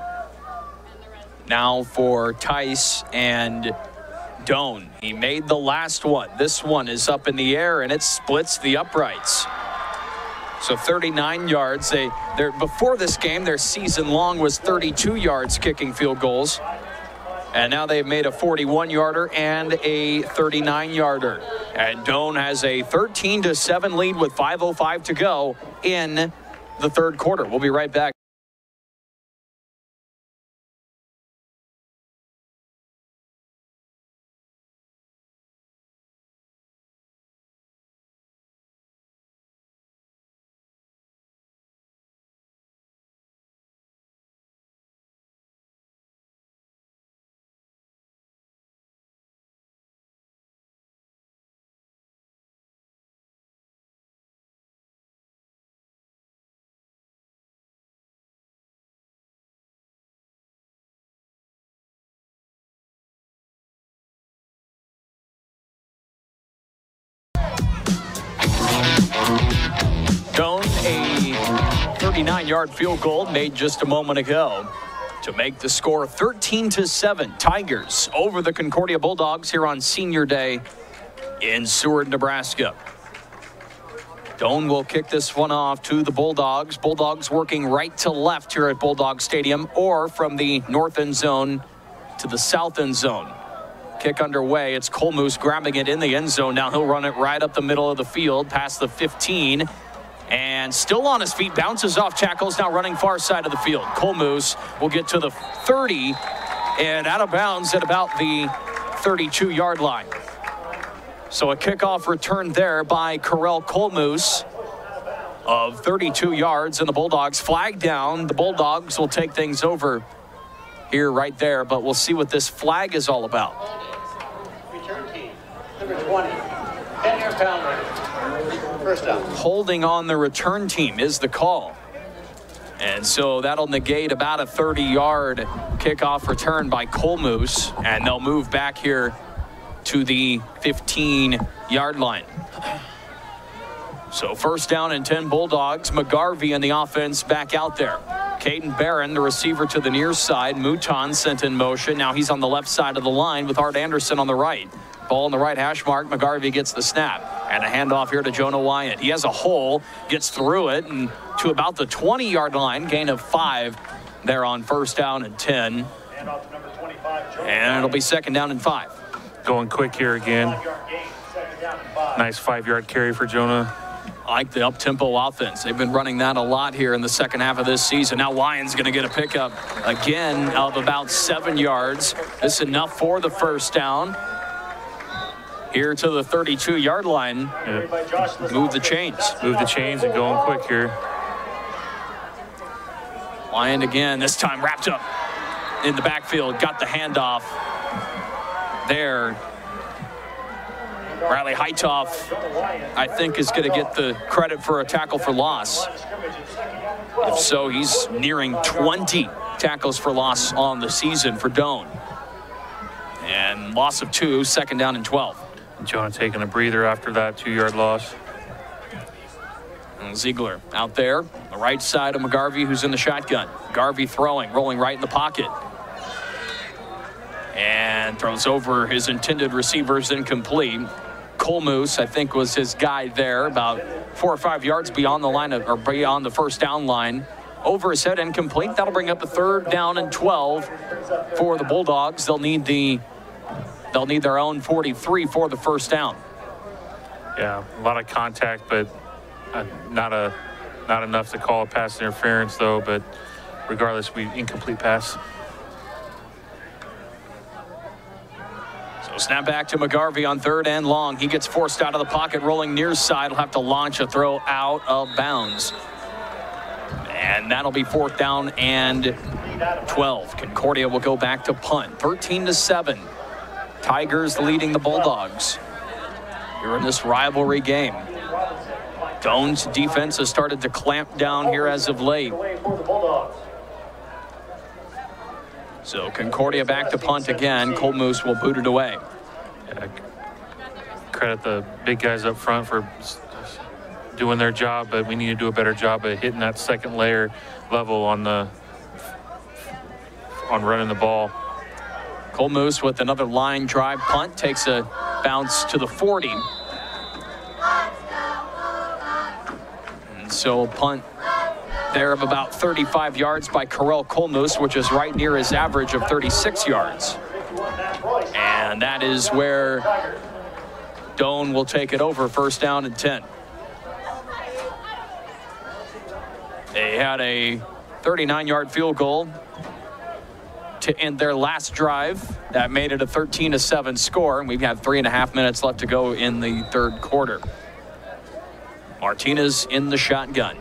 Now for Tice and Doane. He made the last one. This one is up in the air and it splits the uprights. So 39 yards. They before this game, their season long was 32 yards kicking field goals. And now they've made a 41 yarder and a 39 yarder. And Doane has a 13 to 7 lead with 5.05 to go in the third quarter. We'll be right back. 39-yard field goal made just a moment ago to make the score 13 to 7 tigers over the concordia bulldogs here on senior day in seward nebraska Doane will kick this one off to the Bulldogs. Bulldogs working right to left here at Bulldog Stadium or from the north end zone to the south end zone. Kick underway. It's Colmoose grabbing it in the end zone. Now he'll run it right up the middle of the field past the 15 and still on his feet, bounces off tackles, now running far side of the field. Colmoose will get to the 30 and out of bounds at about the 32 yard line. So a kickoff return there by Corell Colmoose of 32 yards, and the Bulldogs flag down. The Bulldogs will take things over here right there, but we'll see what this flag is all about. Return team, number 20, 10-yard. First down. holding on the return team is the call. And so that'll negate about a 30 yard kickoff return by Colmoose, and they'll move back here to the 15 yard line. So first down and 10 Bulldogs. McGarvey and the offense back out there. Caden Barron, the receiver to the near side. Mouton sent in motion. Now he's on the left side of the line with Art Anderson on the right. Ball in the right hash mark. McGarvey gets the snap. And a handoff here to Jonah Wyand. He has a hole, gets through it, and to about the 20 yard line, gain of five there on first down and 10. Hand to number 25, Joe. And it'll be second down and five. Going quick here again. Five-yard gain, second down and five. Nice five yard carry for Jonah. I like the up tempo offense. They've been running that a lot here in the second half of this season. Now Wyand's going to get a pickup again of about seven yards. This is enough for the first down. Here to the 32 yard line. Move the chains. Move the chains and going quick here. Wyand again, this time wrapped up in the backfield. Got the handoff there. Riley Hightoff, I think, is going to get the credit for a tackle for loss. Scrimmage at second down and 12. If so, he's nearing 20 tackles for loss on the season for Doane. And loss of two, second down and 12. Jonah taking a breather after that two yard loss. And Ziegler out there, the right side of McGarvey, who's in the shotgun. Garvey throwing, rolling right in the pocket. And throws over his intended receivers incomplete. Colmoose, I think, was his guy there, about four or five yards beyond the line of, or beyond the first down line over his head, incomplete. That'll bring up the third down and 12 for the Bulldogs. They'll need the they'll need their own 43 for the first down. Yeah, a lot of contact, but uh, not a not enough to call a pass interference though. But regardless, we incomplete pass. So snap back to McGarvey on third and long. He gets forced out of the pocket, rolling near side. He'll have to launch a throw out of bounds. And that'll be fourth down and 12. Concordia will go back to punt. 13 to 7. Tigers leading the Bulldogs. Here in this rivalry game. Doane's defense has started to clamp down here as of late. So Concordia back to punt again. Colmoose will boot it away. Yeah, credit the big guys up front for doing their job, but we need to do a better job of hitting that second layer level on the on running the ball. Colmoose with another line drive punt takes a bounce to the 40. And so punt there of about 35 yards by Corel Colmoose, which is right near his average of 36 yards. And that is where Doane will take it over first down and 10. They had a 39 yard field goal to end their last drive. That made it a 13 to 7 score, and we've got three and a half minutes left to go in the third quarter. Martinez in the shotgun.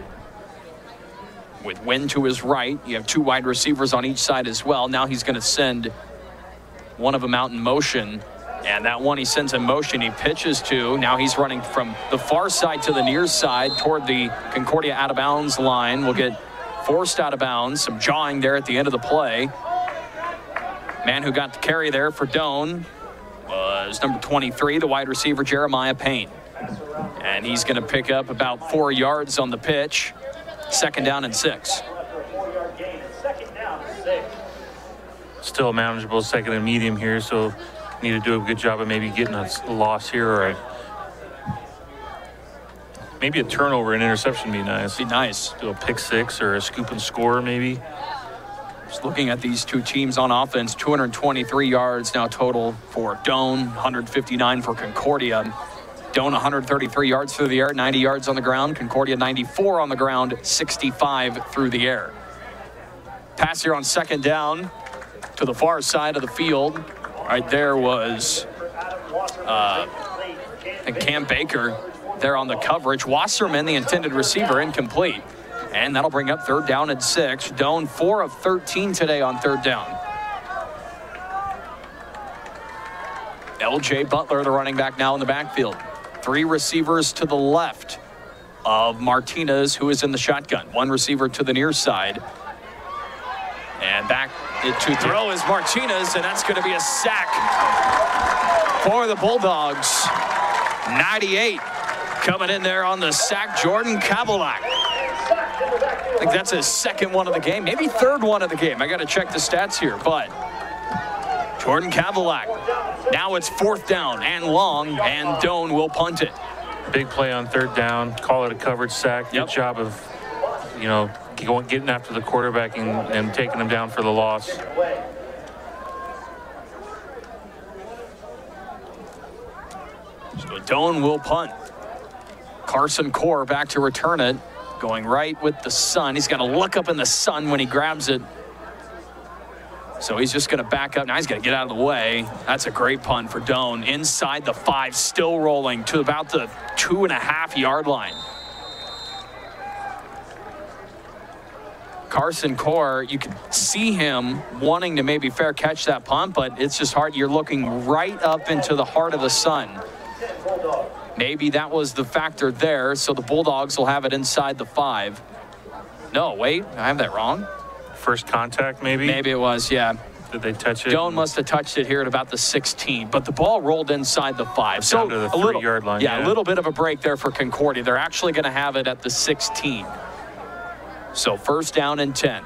With Wynn to his right, you have two wide receivers on each side as well. Now he's going to send one of them out in motion. And that one he sends in motion, he pitches to. Now he's running from the far side to the near side toward the Concordia out of bounds line. Will get forced out of bounds. Some jawing there at the end of the play. Man who got the carry there for Doane was number 23, the wide receiver Jeremiah Payne. And he's going to pick up about four yards on the pitch. Second down and six. Still a manageable second and medium here, so need to do a good job of maybe getting a loss here or a, maybe a turnover and interception would be nice. Be nice. Do a pick six or a scoop and score maybe. Just looking at these two teams on offense, 223 yards now total for Doane, 159 for Concordia. Doane 133 yards through the air, 90 yards on the ground. Concordia 94 on the ground, 65 through the air. Pass here on second down to the far side of the field. Right there was uh, Cam Baker there on the coverage. Wasserman, the intended receiver, incomplete. And that'll bring up third down at six. Doane, four of 13 today on third down. LJ Butler, the running back now in the backfield. Three receivers to the left of Martinez, who is in the shotgun. One receiver to the near side. And back to throw is Martinez, and that's going to be a sack for the Bulldogs. 98 coming in there on the sack, Jordan Kavalak. I think that's his second one of the game, maybe third one of the game. I got to check the stats here, but Jordan Kavalak. Now it's fourth down and long, and Doane will punt it. Big play on third down. Call it a coverage sack. Good job of, you know, going, getting after the quarterback and, and taking him down for the loss. So Doane will punt. Carson Core back to return it. Going right with the sun. He's going to look up in the sun when he grabs it. So he's just going to back up. Now he's going to get out of the way. That's a great punt for Doane. Inside the five, still rolling to about the two and a half yard line. Carson Core, you can see him wanting to maybe fair catch that punt, but it's just hard. You're looking right up into the heart of the sun. Maybe that was the factor there, so the Bulldogs will have it inside the five. No, wait, I have that wrong. First contact, maybe? Maybe it was, yeah. Did they touch it? Doane must have touched it here at about the 16, but the ball rolled inside the five. So the a little, yard line. Yeah, yeah, a little bit of a break there for Concordia. They're actually going to have it at the 16. So first down and 10.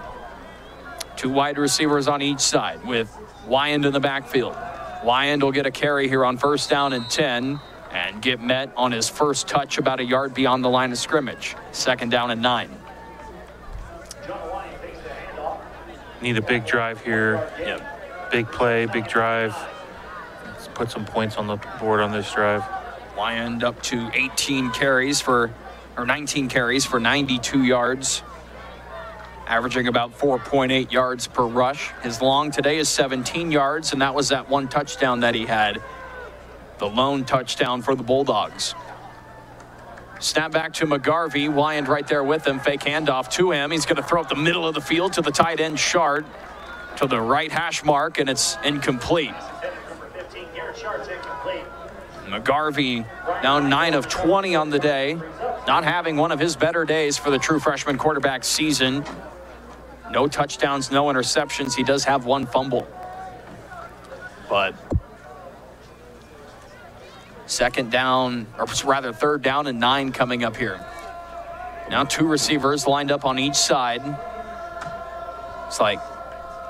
Two wide receivers on each side with Wyand in the backfield. Wyand will get a carry here on first down and 10 and get met on his first touch about a yard beyond the line of scrimmage. Second down and nine. need a big drive here. Yep. Big play, big drive. Let's put some points on the board on this drive. Wyand up to 18 carries for, or 19 carries for 92 yards, averaging about 4.8 yards per rush. His long today is 17 yards, and that was that one touchdown that he had, the lone touchdown for the Bulldogs. Snap back to McGarvey. Wyand right there with him. Fake handoff to him. He's going to throw up the middle of the field to the tight end, Shart, to the right hash mark, and it's incomplete. 15 incomplete. McGarvey now 9 of 20 on the day, not having one of his better days for the true freshman quarterback season. No touchdowns, no interceptions. He does have one fumble. But second down, or rather third down and nine coming up here. Now two receivers lined up on each side. It's like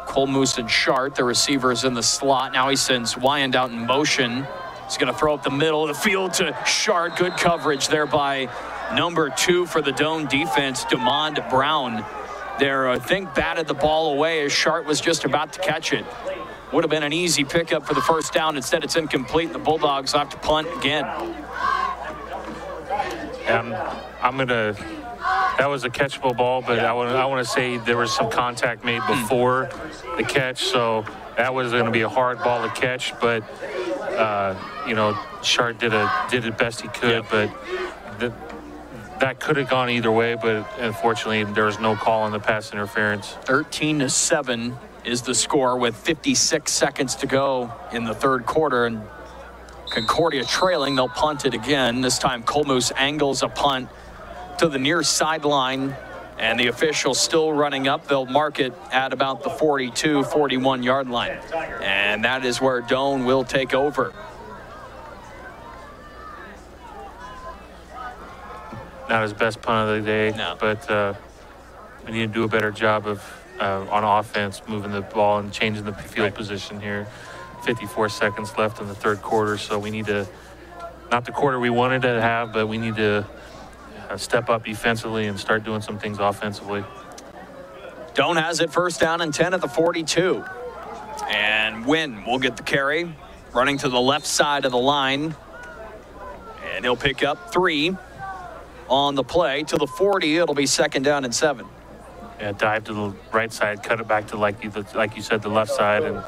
Colmoose and Shart, the receivers in the slot. Now he sends Wyand out in motion. He's going to throw up the middle of the field to Shart. Good coverage there by number two for the Doane defense, Demond Brown. There, I think, batted the ball away as Shart was just about to catch it. Would have been an easy pickup for the first down. Instead, it's incomplete. and The Bulldogs have to punt again. Um, I'm gonna. That was a catchable ball, but I want I want to say there was some contact made before the catch, so that was going to be a hard ball to catch. But uh, you know, Shart did a did it best he could, Yeah. but the, that could have gone either way. But unfortunately, there was no call on the pass interference. 13 to 7 is the score with 56 seconds to go in the third quarter. And Concordia trailing, they'll punt it again. This time, Colmoose angles a punt to the near sideline. And the official still running up. They'll mark it at about the 42, 41 yard line. And that is where Doane will take over. Not his best punt of the day, No. but uh, we need to do a better job of uh, on offense, moving the ball and changing the field position here. 54 seconds left in the third quarter, so we need to not the quarter we wanted to have, but we need to uh, step up defensively and start doing some things offensively. Doane has it first down and 10 at the 42. And Wynn will get the carry, running to the left side of the line. And he'll pick up three on the play to the 40. It'll be second down and seven. Yeah, dive to the right side, cut it back to like you like you said, the left side, and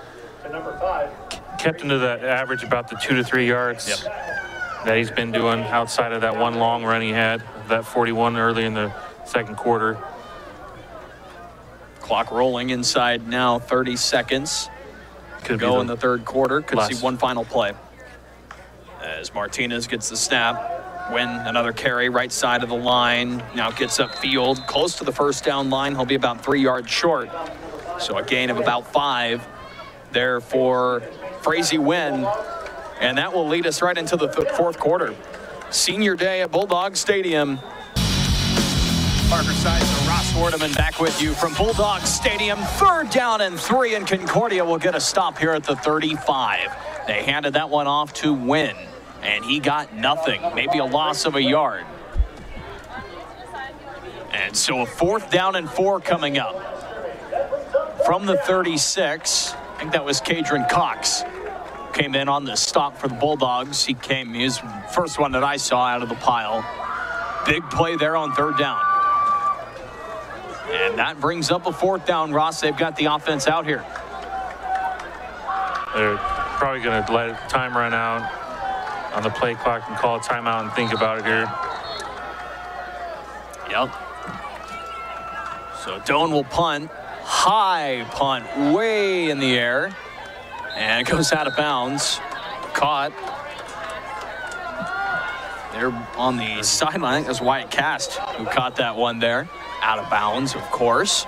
To number five, kept him to the average about the two to three yards Yep. that he's been doing outside of that one long run he had, that 41 early in the second quarter. Clock rolling inside now, 30 seconds. Could Go be in the third quarter. Could last- see one final play. As Martinez gets the snap. Wynn another carry right side of the line. Now gets up field, close to the first down line. He'll be about three yards short. So a gain of about five there for Frazzy Wynn. And that will lead us right into the th- fourth quarter. Senior day at Bulldog Stadium. Parker Sizer, Ross Wardeman back with you from Bulldog Stadium. Third down and three, and Concordia will get a stop here at the 35. They handed that one off to Wynn, and he got nothing, maybe a loss of a yard. And so a fourth down and four coming up. From the 36, I think that was Cadron Cox. Came in on the stop for the Bulldogs. He came, he was first one that I saw out of the pile. Big play there on third down. And that brings up a fourth down, Ross. They've got the offense out here. They're probably going to let time run out on the play clock and call a timeout and think about it here. Yep. So Doane will punt. High punt, way in the air. And it goes out of bounds. Caught. They're on the sideline. I think it was Wyatt Cast who caught that one there. Out of bounds, of course.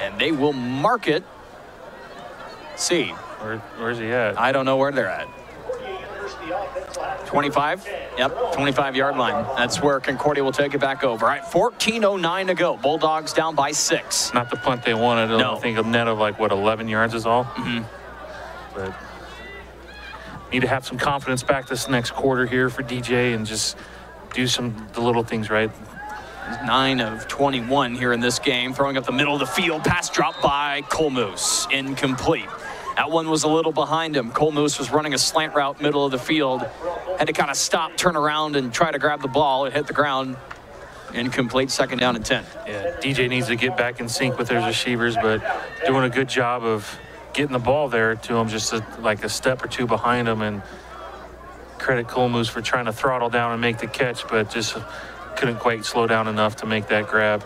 And they will mark it. See, Where, where's he at? I don't know where they're at. University offense will have 25? Yep, 25 yard line. That's where Concordia will take it back over. All right, 14.09 to go. Bulldogs down by six. Not the punt they wanted. I No. think a net of like, what, 11 yards is all? Mm-hmm. But need to have some confidence back this next quarter here for DJ and just do some the little things right. 9 of 21 here in this game. Throwing up the middle of the field. Pass dropped by Colmoose. Incomplete. That one was a little behind him. Colmoose was running a slant route middle of the field. Had to kind of stop, turn around, and try to grab the ball. It hit the ground. Incomplete, second down and 10. Yeah, DJ needs to get back in sync with his receivers, but doing a good job of getting the ball there to him, just a, like a step or two behind him. And credit Colmoose for trying to throttle down and make the catch, but just couldn't quite slow down enough to make that grab.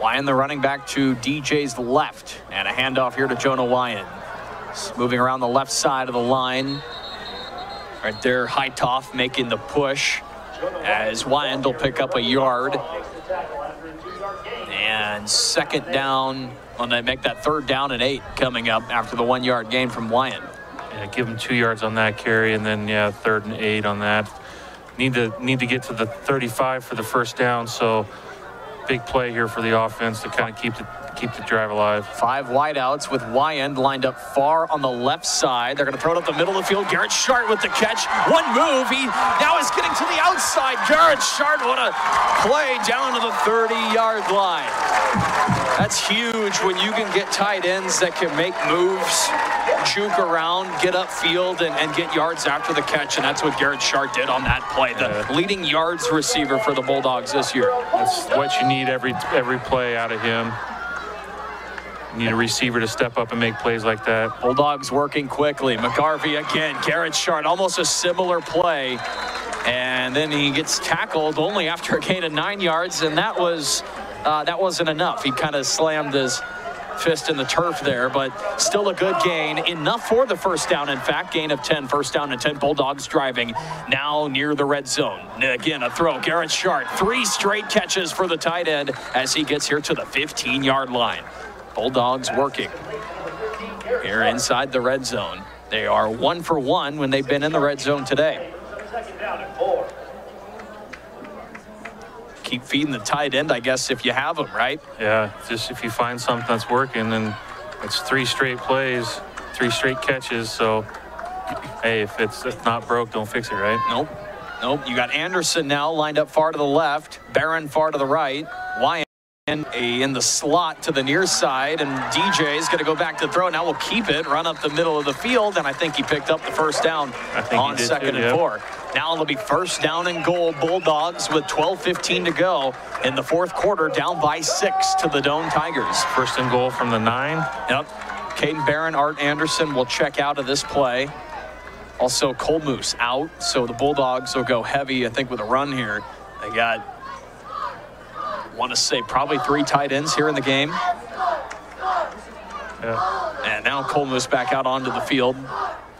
Wyand, the running back to DJ's left, and a handoff here to Jonah Wyand. Moving around the left side of the line. Right there, Heitoff making the push as Wyand will pick up a yard. And second down, when they make that third down and eight coming up after the one yard gain from Wyand. Yeah, give them two yards on that carry, and then yeah, third and eight on that. Need to need to get to the 35 for the first down. So big play here for the offense to kind of keep the keep the drive alive. Five wideouts with Wyand lined up far on the left side. They're going to throw it up the middle of the field. Garrett Shart with the catch. One move. He now is getting to the outside. Garrett Shart, what a play down to the 30-yard line. That's huge when you can get tight ends that can make moves, juke around, get upfield, and, and get yards after the catch. And that's what Garrett Shart did on that play. The yeah. leading yards receiver for the Bulldogs this year. That's what you need every every play out of him. Need a receiver to step up and make plays like that. Bulldogs working quickly. McGarvey again. Garrett Shart, almost a similar play. And then he gets tackled only after a gain of nine yards, and that was uh, that wasn't enough. He kind of slammed his fist in the turf there, but still a good gain. Enough for the first down, in fact. Gain of 10, first down and 10. Bulldogs driving now near the red zone. Again, a throw. Garrett Shart, three straight catches for the tight end as he gets here to the 15 yard line. Bulldogs working here inside the red zone. They are one for one when they've been in the red zone today. Keep feeding the tight end, I guess, if you have them, right? Yeah, just if you find something that's working, and it's three straight plays, three straight catches. So, hey, if it's, if not broke, don't fix it, right? Nope. Nope. You got Anderson now lined up far to the left, Barron far to the right, Wyand in the slot to the near side, and DJ is going to go back to throw. Now we'll keep it, run up the middle of the field, and I think he picked up the first down on second too, and four. Now it'll be first down and goal. Bulldogs with 12-15 to go in the fourth quarter, down by six to the Doane Tigers. First and goal from the nine. Yep. Caden Barron, Art Anderson will check out of this play. Also, Colmoose out, so the Bulldogs will go heavy, I think, with a run here. They got want to say probably three tight ends here in the game. Yeah. And now Colmoose back out onto the field.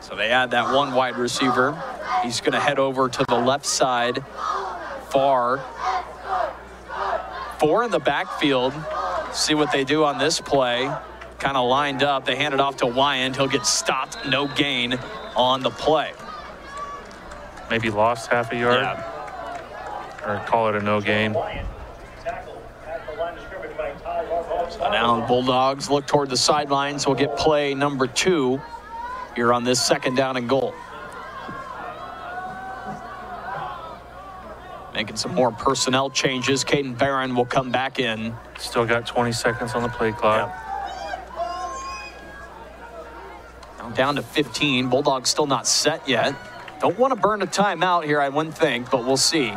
So they add that one wide receiver. He's going to head over to the left side, far. Four in the backfield. See what they do on this play. Kind of lined up. They hand it off to Wyand. He'll get stopped. No gain on the play. Maybe lost half a yard. Yeah. Or call it a no gain. So now the Bulldogs look toward the sidelines. We'll get play number two here on this second down and goal. Making some more personnel changes. Caden Barron will come back in. Still got 20 seconds on the play clock. Now down to 15. Bulldogs still not set yet. Don't want to burn a timeout here, I wouldn't think, but we'll see.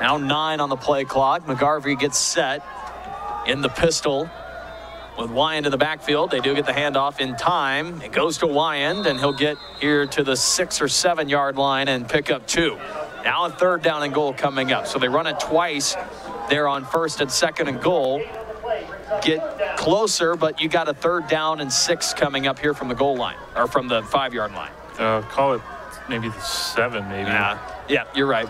Now nine on the play clock. McGarvey gets set in the pistol with Wyand in the backfield. They do get the handoff in time. It goes to Wyand, and he'll get here to the six or seven yard line and pick up two. Now a third down and goal coming up. So they run it twice there on first and second and goal. Get closer, but you got a third down and six coming up here from the goal line or from the five yard line. Uh, call it maybe the seven, maybe. Yeah, yeah, you're right.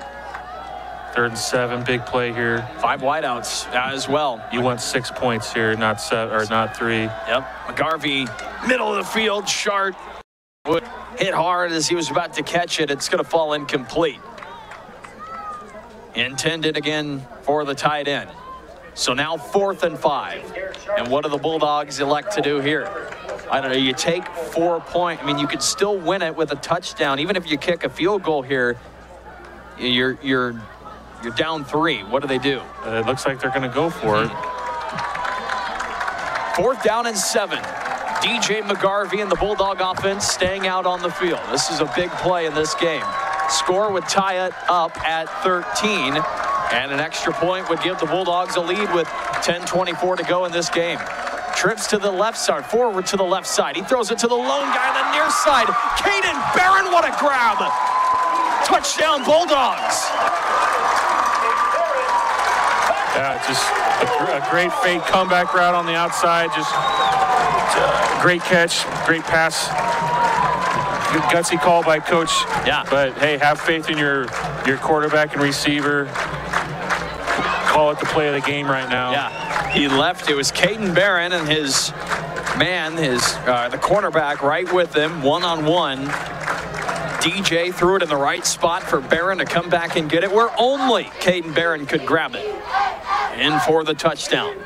Third and seven, big play here. Five wideouts as well. You want six points here, not seven or not three. Yep. McGarvey, middle of the field, would hit hard as he was about to catch it. It's going to fall incomplete. Intended again for the tight end. So now fourth and five. And what do the Bulldogs elect to do here? I don't know. You take four point. I mean, you could still win it with a touchdown, even if you kick a field goal here. You're you're You're down three. What do they do? Uh, it looks like they're going to go for it. Fourth down and seven. DJ McGarvey and the Bulldog offense staying out on the field. This is a big play in this game. Score would tie it up at 13, and an extra point would give the Bulldogs a lead with 10-24 to go in this game. Trips to the left side, forward to the left side. He throws it to the lone guy on the near side. Caden Barron, what a grab! Touchdown Bulldogs! Yeah, just a, a great fake comeback route on the outside. Just uh, great catch, great pass. Good gutsy call by coach. Yeah. But hey, have faith in your your quarterback and receiver. Call it the play of the game right now. Yeah, he left. It was Caden Barron and his man, his uh, the cornerback, right with him, one on one. DJ threw it in the right spot for Barron to come back and get it, where only Caden Barron could grab it. In for the touchdown.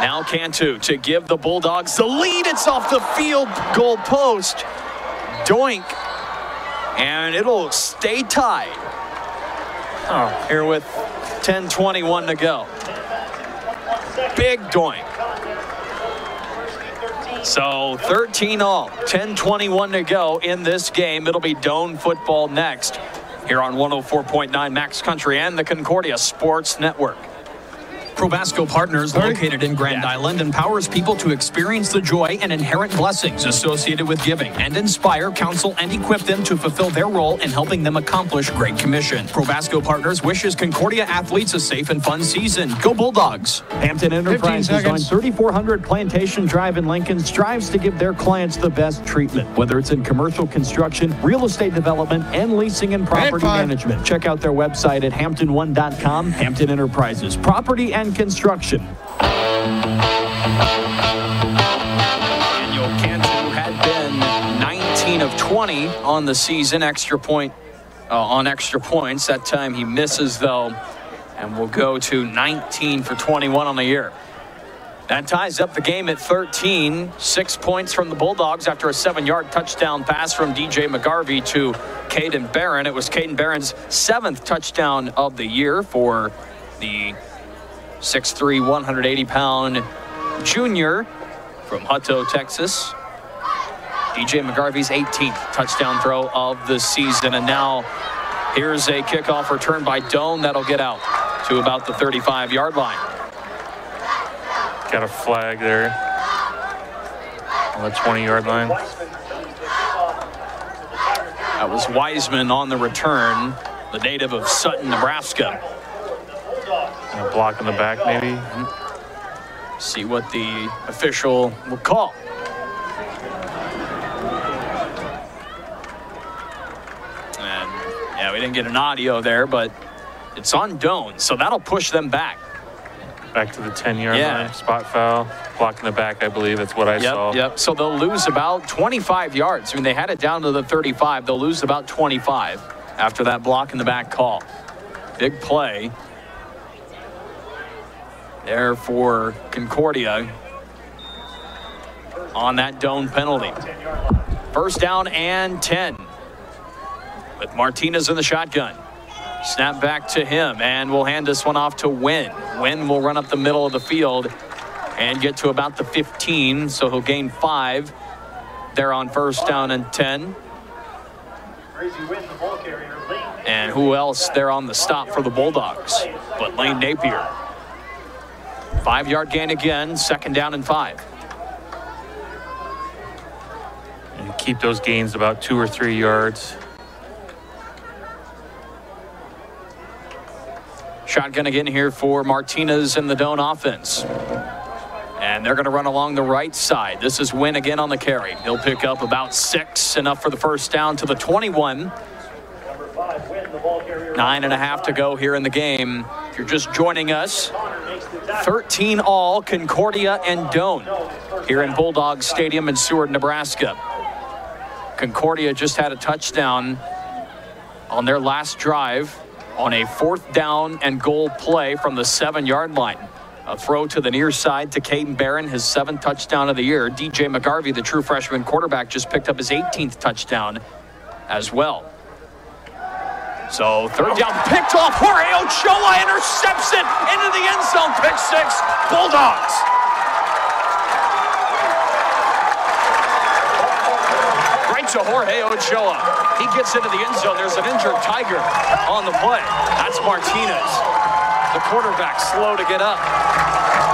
Now Cantu to give the Bulldogs the lead. It's off the field goal post. Doink. And it'll stay tied. Oh, here with 10-21 to go. Big doink. So 13 all, 10-21 to go in this game. It'll be Doane football next here on 104.9 Max Country and the Concordia Sports Network. Probasco Partners, located in Grand Island, empowers people to experience the joy and inherent blessings associated with giving and inspire, counsel, and equip them to fulfill their role in helping them accomplish Great Commission. Probasco Partners wishes Concordia athletes a safe and fun season. Go Bulldogs! Hampton Enterprises on 3400 Plantation Drive in Lincoln strives to give their clients the best treatment, whether it's in commercial construction, real estate development, and leasing and property management. Check out their website at hampton1.com. Hampton Enterprises, property and construction. Daniel Cantu had been 19 of 20 on the season, extra point uh, on extra points. That time he misses though, and will go to 19 for 21 on the year. That ties up the game at 13. Six points from the Bulldogs after a seven-yard touchdown pass from DJ McGarvey to Caden Barron. It was Caden Barron's seventh touchdown of the year for the 6'3", 180-pound junior from Hutto, Texas. DJ McGarvey's 18th touchdown throw of the season. And now here's a kickoff return by Doane that'll get out to about the 35-yard line. Got a flag there on the 20-yard line. That was Wiseman on the return, the native of Sutton, Nebraska. A block in the back, maybe. See what the official will call. And yeah, we didn't get an audio there, but it's on Doane, so that'll push them back. Back to the 10-yard Yeah. line. Spot foul. Block in the back, I believe. That's what I Yep, saw. yep. So they'll lose about 25 yards. I mean, they had it down to the 35. They'll lose about 25 after that block in the back call. Big play there for Concordia on that Doane penalty. First down and 10 with Martinez in the shotgun. Snap back to him, and we'll hand this one off to Wynn. Wynn will run up the middle of the field and get to about the 15, so he'll gain five there on first down and 10. Frazee Wynn the ball carrier. Lane And who else there on the stop for the Bulldogs but Lane Napier. Five yard gain again, second down and five. And keep those gains about two or three yards. Shotgun again here for Martinez and the Doane offense. And they're going to run along the right side. This is Wynn again on the carry. He'll pick up about six, enough for the first down to the 21. number five Wynn the ball carrier. Nine and a half to go here in the game. If you're just joining us, Connor makes the tackle. 13 all, Concordia and Doane here in Bulldog Stadium in Seward, Nebraska. Concordia just had a touchdown on their last drive on a fourth down and goal play from the seven yard line. A throw to the near side to Caden Barron, his seventh touchdown of the year. DJ McGarvey, the true freshman quarterback, just picked up his 18th touchdown as well. So third down, picked off. Jorge Ochoa intercepts it into the end zone. Pick six, Bulldogs. Right to Jorge Ochoa. He gets into the end zone. There's an injured Tiger on the play. That's Martinez. The quarterback slow to get up.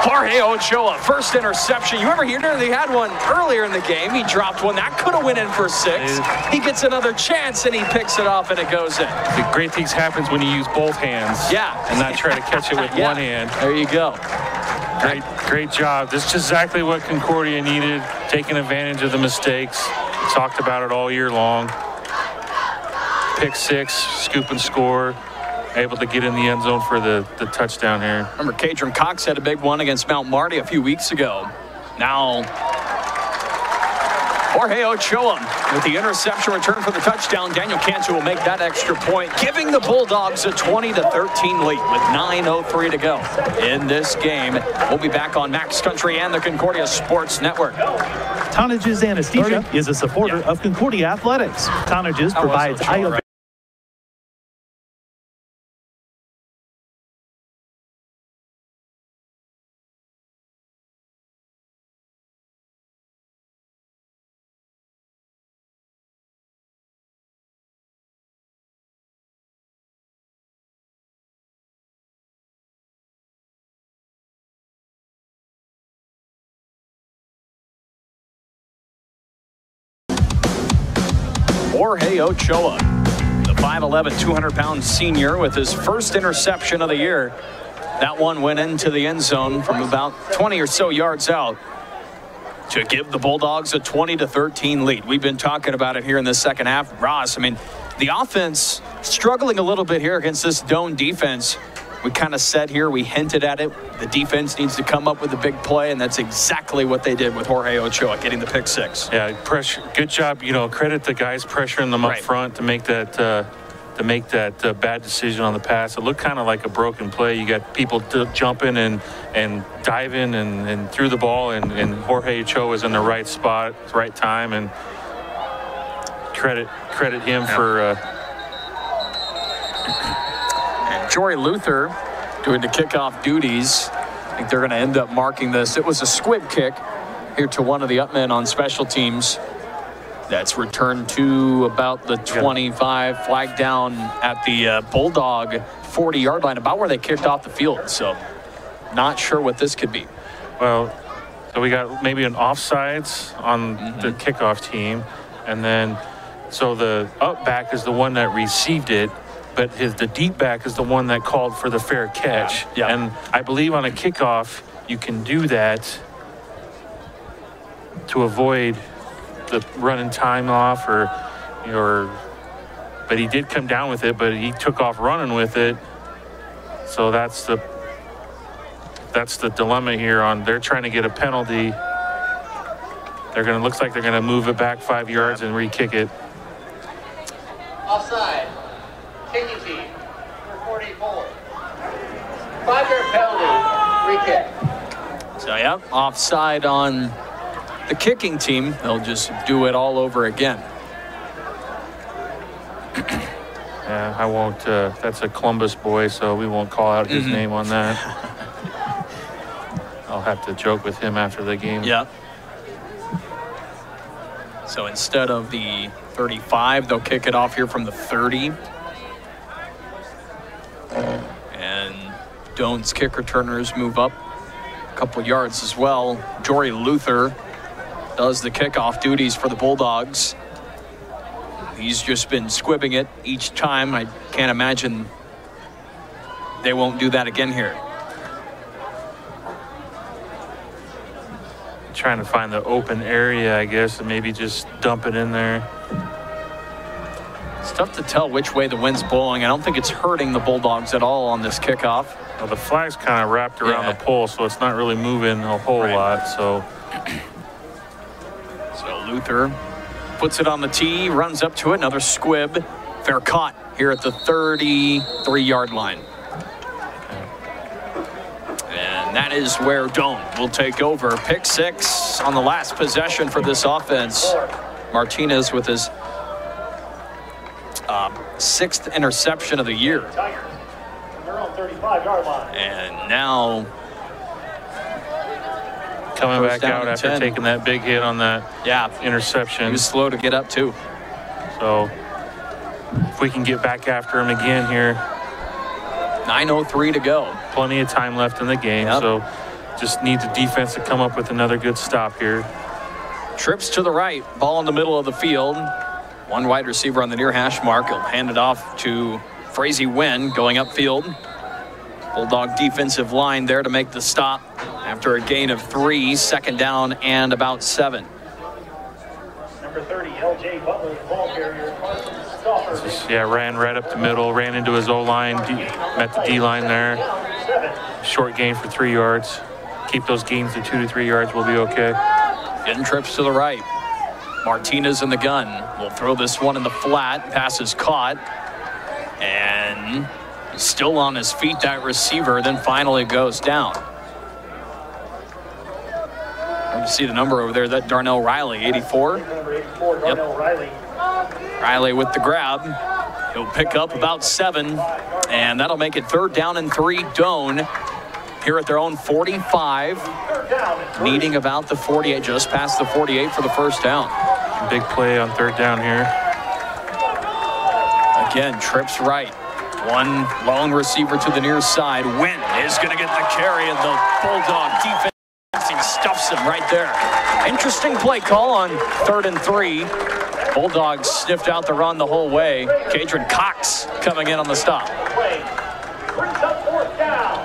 Jorge Ochoa, first interception. You ever hear they had one earlier in the game? He dropped one that could have went in for six. He gets another chance and he picks it off and it goes in. The great things happens when you use both hands. Yeah. And not try to catch it with Yeah. one hand. There you go. Great, great job. This is exactly what Concordia needed, taking advantage of the mistakes. Talked about it all year long. Pick six, scoop and score. Able to get in the end zone for the, the touchdown here. Remember, Cadron Cox had a big one against Mount Marty a few weeks ago. Now, Jorge Ochoa with the interception return for the touchdown. Daniel Cantu will make that extra point, giving the Bulldogs a 20 to 13 lead with 9:03 to go in this game. We'll be back on Max Country and the Concordia Sports Network. Tonnages Anesthesia 30? is a supporter of Concordia Athletics. Tonnages provides Ochoa, eye Jorge Ochoa, the 5'11", 200-pound senior with his first interception of the year. That one went into the end zone from about 20 or so yards out to give the Bulldogs a 20 to 13 lead. We've been talking about it here in the second half. Ross, I mean, the offense struggling a little bit here against this Doane defense. We kind of said here, we hinted at it. The defense needs to come up with a big play, and that's exactly what they did with Jorge Ochoa getting the pick six. Yeah, pressure. Good job. You know, credit the guys pressuring them up Right. front to make that uh, to make that uh, bad decision on the pass. It looked kind of like a broken play. You got people d- jumping and and diving and, and through the ball, and, and Jorge Ochoa was in the right spot, right time, and credit credit him for. Uh, Jory Luther doing the kickoff duties. I think they're going to end up marking this. It was a squib kick here to one of the upmen on special teams. That's returned to about the 25, flag down at the uh, Bulldog 40 yard line, about where they kicked off the field. So, not sure what this could be. Well, so we got maybe an offsides on the kickoff team, and then so the up back is the one that received it, but his the deep back is the one that called for the fair catch. Yeah. And I believe on a kickoff you can do that to avoid the running time off or or but he did come down with it, but he took off running with it. So that's the that's the dilemma here on they're trying to get a penalty. They're gonna looks like they're gonna move it back five yards and re-kick it. Offside. Kicking team, number 44. Five-yard penalty, free kick. So, yeah, offside on the kicking team. They'll just do it all over again. Yeah, I won't. Uh, that's a Columbus boy, so we won't call out his name on that. I'll have to joke with him after the game. Yeah. So instead of the 35, they'll kick it off here from the 30. And Doane's kick returners move up a couple yards as well. Jory Luther does the kickoff duties for the Bulldogs. He's just been squibbing it each time. I can't imagine they won't do that again here. Trying to find the open area, I guess, and maybe just dump it in there. It's tough to tell which way the wind's blowing. I don't think it's hurting the Bulldogs at all on this kickoff. Well, the flag's kind of wrapped around Yeah. the pole, so it's not really moving a whole Right. lot. So So Luther puts it on the tee, runs up to it, another squib. Fair caught here at the 33 yard line. And that is where Doane will take over. Pick six on the last possession for this offense. Martinez with his um, sixth interception of the year. They're on 35 yard line. And now Coming back out after 10. taking that big hit on that yeah, interception. he was slow to get up too. So if we can get back after him again here, 9:03 to go. plenty of time left in the game. Yep. So just need the defense to come up with another good stop here. Trips to the right, ball in the middle of the field. One wide receiver on the near hash mark. He'll hand it off to Frazee Wynn going upfield. Bulldog defensive line there to make the stop after a gain of three, second down and about seven. Number 30, L.J. Butler, ball carrier. Just, yeah, ran right up the middle, ran into his O line, D, met the D line there. Short gain for three yards. Keep those gains to two to three yards. We'll be okay. Getting trips to the right. Martinez in the gun. Will throw this one in the flat. Pass is caught. And still on his feet, that receiver, then finally goes down. You see the number over there, that Darnell Riley, 84. Number 84, Darnell Riley. With the grab. He'll pick up about seven, and that'll make it third down and three. Doane here at their own 45, Third down and three. needing about the 48, just past the 48 for the first down. Big play on third down here. Again, trips right. One long receiver to the near side. Wynn is going to get the carry, and the Bulldog defense he stuffs him right there. Interesting play call on third and three. Bulldogs sniffed out the run the whole way. Cadron Cox coming in on the stop. Play. Brings up fourth down.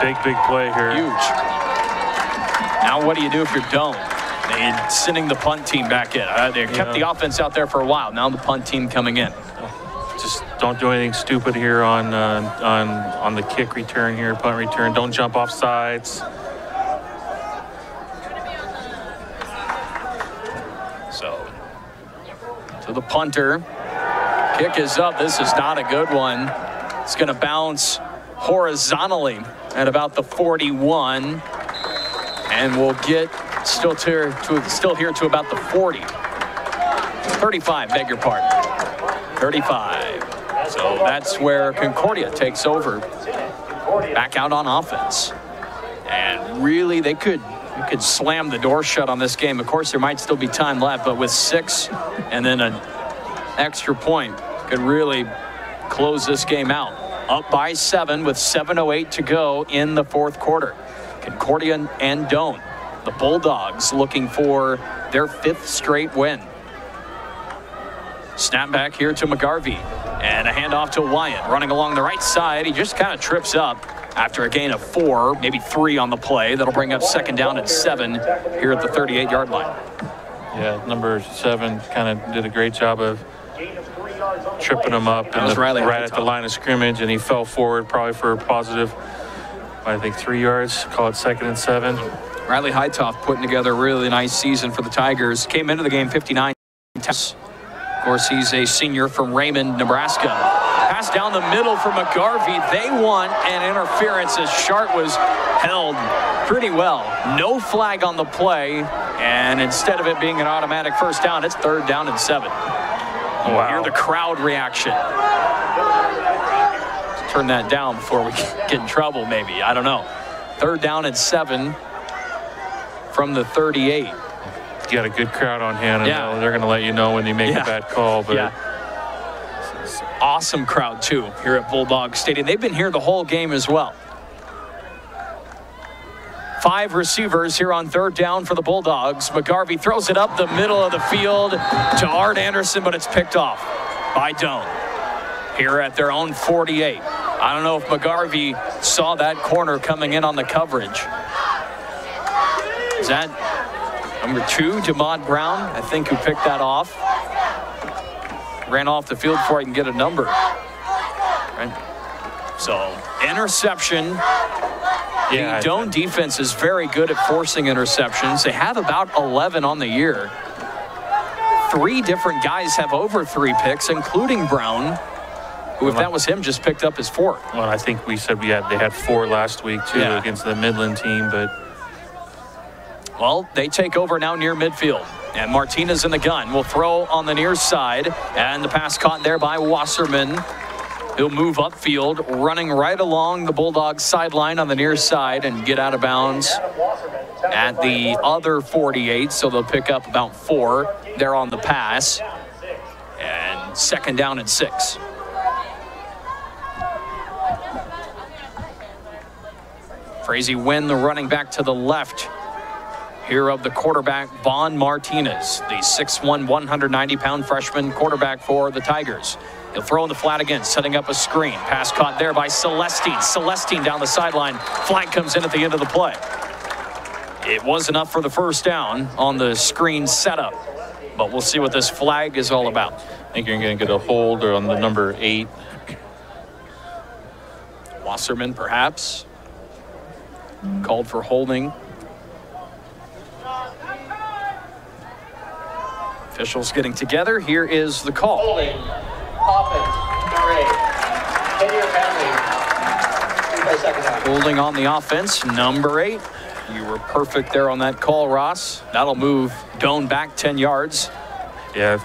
Big, big play here. Huge. Now, what do you do if you're Doane? They sending the punt team back in. Uh, they kept the offense out there for a while. Now the punt team coming in. Just don't do anything stupid here on uh, on on the kick return here, punt return. Don't jump off sides. So, to the punter. Kick is up. This is not a good one. It's going to bounce horizontally at about the 41. And we'll get still to, to still here to about the 40. 35, beg your pardon. 35. So that's where Concordia takes over. Back out on offense. And really, they could they could slam the door shut on this game. Of course, there might still be time left, but with six and then an extra point, could really close this game out. Up by seven with 7.08 to go in the fourth quarter. Concordia and Doane, the Bulldogs, looking for their fifth straight win. Snap back here to McGarvey. And a handoff to Wyand. Running along the right side. He just kind of trips up after a gain of four, maybe three on the play. That'll bring up second down and seven here at the 38 yard line. Yeah, number seven kind of did a great job of Gain of three yards on the tripping him up the- right at at the the line of scrimmage, and he fell forward probably for a positive, I think, three yards. Call it second and seven. Riley Hightoff putting together a really nice season for the Tigers. Came into the game 59 tests. Of course, he's a senior from Raymond, Nebraska. Pass down the middle for McGarvey. They want an interference as Shart was held pretty well. No flag on the play, and instead of it being an automatic first down, it's third down and seven. Wow. Hear the crowd reaction. Turn that down before we get in trouble, maybe. I don't know. Third down and seven from the 38. You got a good crowd on hand, and Yeah. they're going to let you know when you make Yeah. a bad call. But Yeah. Awesome crowd, too, here at Bulldog Stadium. They've been here the whole game as well. Five receivers here on third down for the Bulldogs. McGarvey throws it up the middle of the field to Art Anderson, but it's picked off by Doane here at their own 48. I don't know if McGarvey saw that corner coming in on the coverage. Is that number two, Demond Brown? I think who picked that off ran off the field before I can get a number. Right? So, interception. Yeah, the Doane defense is very good at forcing interceptions. They have about 11 on the year. Three different guys have over three picks, including Brown, who, if that was him, just picked up his fourth. well, I think we said we had they had four last week too Yeah. against the Midland team, but Well, they take over now near midfield. And Martinez in the gun will throw on the near side. And the pass caught there by Wasserman. He'll move upfield, running right along the Bulldogs sideline on the near side and get out of bounds at the other 48. So they'll pick up about four there on the pass. And second down and six. Frazee Wynn, the running back to the left here of the quarterback, Vaughn Martinez, the 6'1", 190-pound freshman quarterback for the Tigers. He'll throw in the flat again, setting up a screen. Pass caught there by Celestine. Celestine down the sideline. Flag comes in at the end of the play. It was enough for the first down on the screen setup, but we'll see what this flag is all about. I think you're going to get a hold on the number eight. Wasserman, perhaps. Called for holding. Officials getting together. Here is the call. Holding. Offense. Number eight. Kenny Penley. Second down. Holding on the offense, number eight. You were perfect there on that call, Ross. That'll move Doane back 10 yards. Yeah,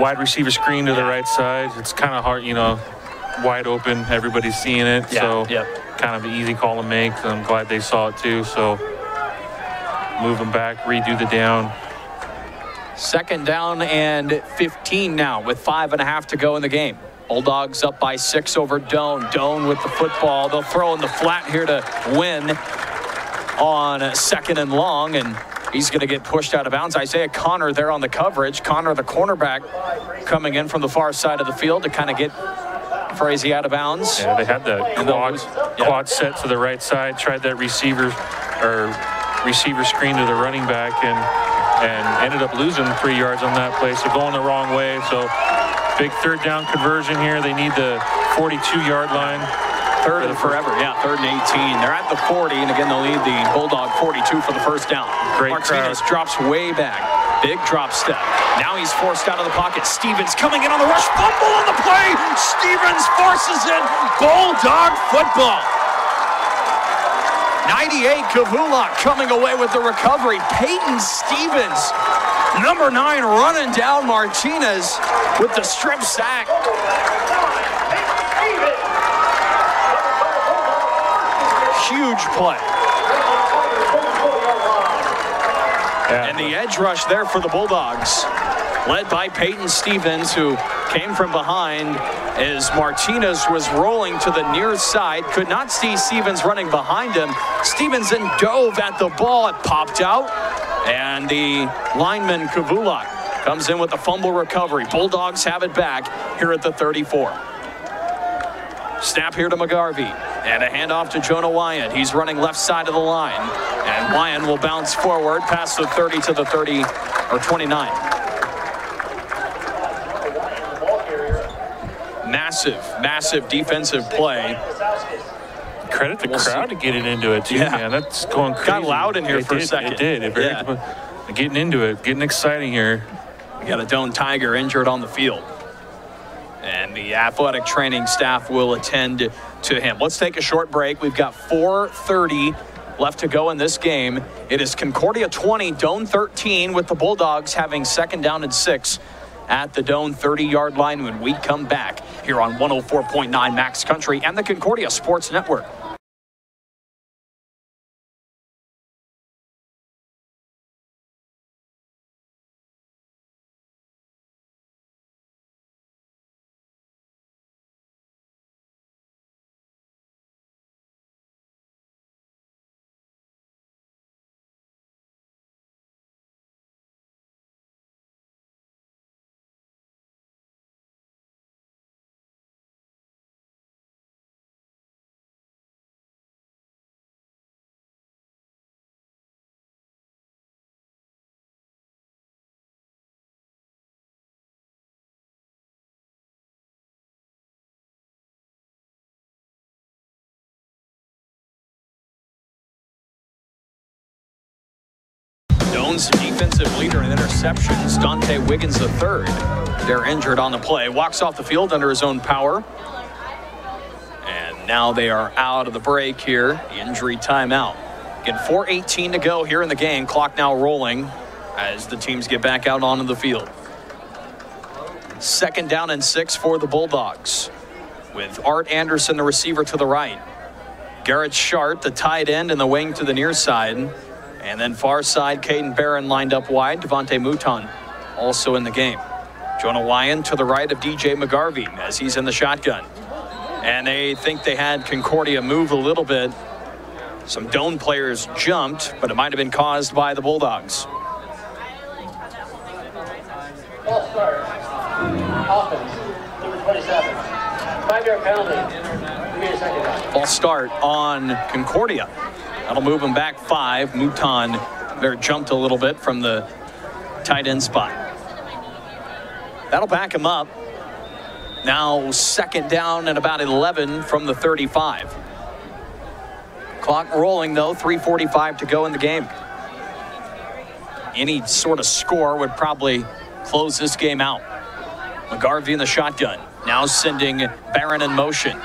wide receiver screen to the right side. It's kind of hard, you know, wide open. Everybody's seeing it. Yeah, so yep. kind of an easy call to make. I'm glad they saw it too. So move them back, redo the down. Second down and 15 now with five and a half to go in the game. Bulldogs up by six over Doane. Doane with the football. They'll throw in the flat here to Wynn on second and long, and he's going to get pushed out of bounds. Isaiah Connor there on the coverage. Connor, the cornerback, coming in from the far side of the field to kind of get Frazee out of bounds. Yeah, they had the quad, quad set to the right side, tried that receiver or receiver screen to the running back and and ended up losing three yards on that play. So going the wrong way. So big third down conversion here. They need the 42 yard line. Third and forever, yeah, third and 18. They're at the 40, and again, they'll need the Bulldog 42 for the first down. Great Martinez crowd. drops way back. Big drop step. Now he's forced out of the pocket. Stevens coming in on the rush. Fumble on the play. Stevens forces it. Bulldog football. 98 Kavalak coming away with the recovery. Peyton Stevens, number nine, running down Martinez with the strip sack. Huge play. And the edge rush there for the Bulldogs, led by Peyton Stevens, who came from behind as Martinez was rolling to the near side. Could not see Stevens running behind him. Stevens then dove at the ball. It popped out. And the lineman, Kavalak, comes in with the fumble recovery. Bulldogs have it back here at the 34. Snap here to McGarvey. And a handoff to Jonah Wyand. He's running left side of the line. And Wyand will bounce forward past the 30 to the 30 or 29. Massive, massive defensive play. Credit the We'll see. crowd to getting into it too, Yeah. man. That's going crazy. Got loud in here It for a second. It did. It very, Yeah. Getting into it, getting exciting here. We got a Doane Tiger injured on the field. And the athletic training staff will attend to him. Let's take a short break. We've got 4.30 left to go in this game. It is Concordia 20, Doane 13, with the Bulldogs having second down and six at the Doan 30 yard line when we come back here on 104.9 Max Country and the Concordia Sports Network. Defensive leader in interceptions, Dante Wiggins III. They're injured on the play. Walks off the field under his own power. And now they are out of the break here. Injury timeout. Again, 4.18 to go here in the game. Clock now rolling as the teams get back out onto the field. Second down and six for the Bulldogs with Art Anderson, the receiver to the right. Garrett Shart, the tight end, in the wing to the near side. And then far side, Caden Barron lined up wide. Devontae Mouton also in the game. Jonah Wyand to the right of DJ McGarvey as he's in the shotgun. And they think they had Concordia move a little bit. Some Doane players jumped, but it might have been caused by the Bulldogs. False start. Offense, number 27. Five-yard penalty. Give me a second. False start on Concordia. That'll move him back five. Mouton there jumped a little bit from the tight end spot. That'll back him up. Now second down and about 11 from the 35. Clock rolling though, 3.45 to go in the game. Any sort of score would probably close this game out. McGarvey in the shotgun, now sending Barron in motion.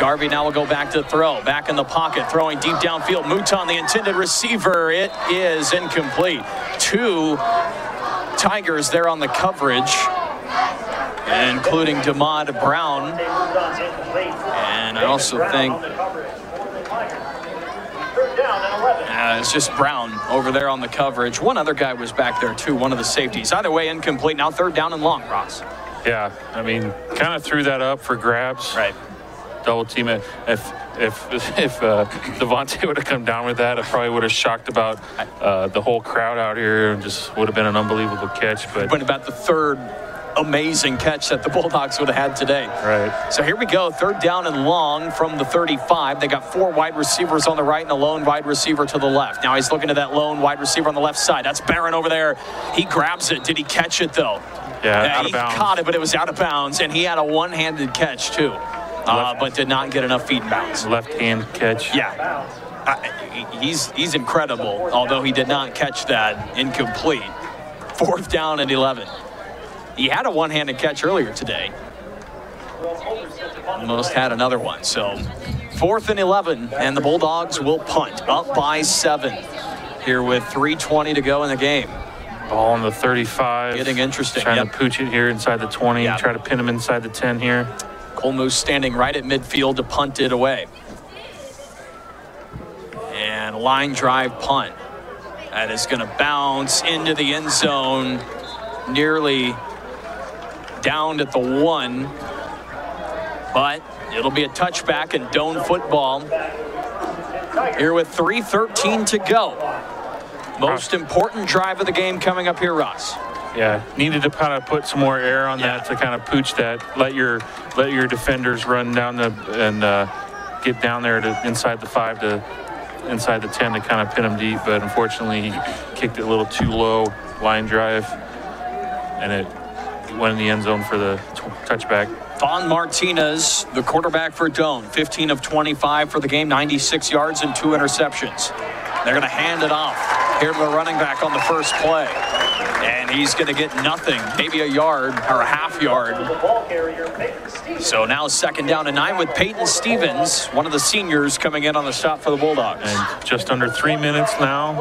McGarvey now will go back to throw, back in the pocket, throwing deep downfield. Mouton, the intended receiver, it is incomplete. Two Tigers there on the coverage, including Demond Brown. And I also think uh, it's just Brown over there on the coverage. One other guy was back there too, one of the safeties. Either way, incomplete. Now third down and long, Ross. Yeah, I mean, kind of threw that up for grabs. Right. Double team it. If if if uh, Devontae would have come down with that, I probably would have shocked about uh, the whole crowd out here and just would have been an unbelievable catch. But But about the third amazing catch that the Bulldogs would have had today. right. So here we go, third down and long from the 35. They got four wide receivers on the right and a lone wide receiver to the left. Now he's looking at that lone wide receiver on the left side. That's Barron over there. He grabs it. Did he catch it though? Yeah, out he of bounds. caught it, but it was out of bounds, and he had a one-handed catch too, uh, but did not get enough feet bounds. Left hand catch. Yeah, uh, he's he's incredible. Although he did not catch that incomplete. Fourth down and 11. He had a one-handed catch earlier today. Almost had another one. So fourth and 11, and the Bulldogs will punt up by seven here with 3:20 to go in the game. Ball on the 35. Getting interesting, Trying yep. to pooch it here inside the 20. Yep. Try to pin him inside the 10 here. Moose standing right at midfield to punt it away. And line drive punt. That is going to bounce into the end zone, nearly down at the one. But it'll be a touchback and Doane football. Here with 3.13 to go. Most important drive of the game coming up here, Ross. Yeah, needed to kind of put some more air on Yeah. that to kind of pooch that. Let your let your defenders run down the and uh, get down there to inside the five to inside the ten to kind of pin them deep. But unfortunately, he kicked it a little too low line drive, and it went in the end zone for the t- touchback. Vaughn Martinez, the quarterback for Doane, 15 of 25 for the game, 96 yards and two interceptions. They're going to hand it off here to the running back on the first play. He's going to get nothing, maybe a yard or a half yard. The ball carrier, Peyton Stevens. So now second down and nine with Peyton Stevens, one of the seniors coming in on the stop for the Bulldogs. And just under three minutes now.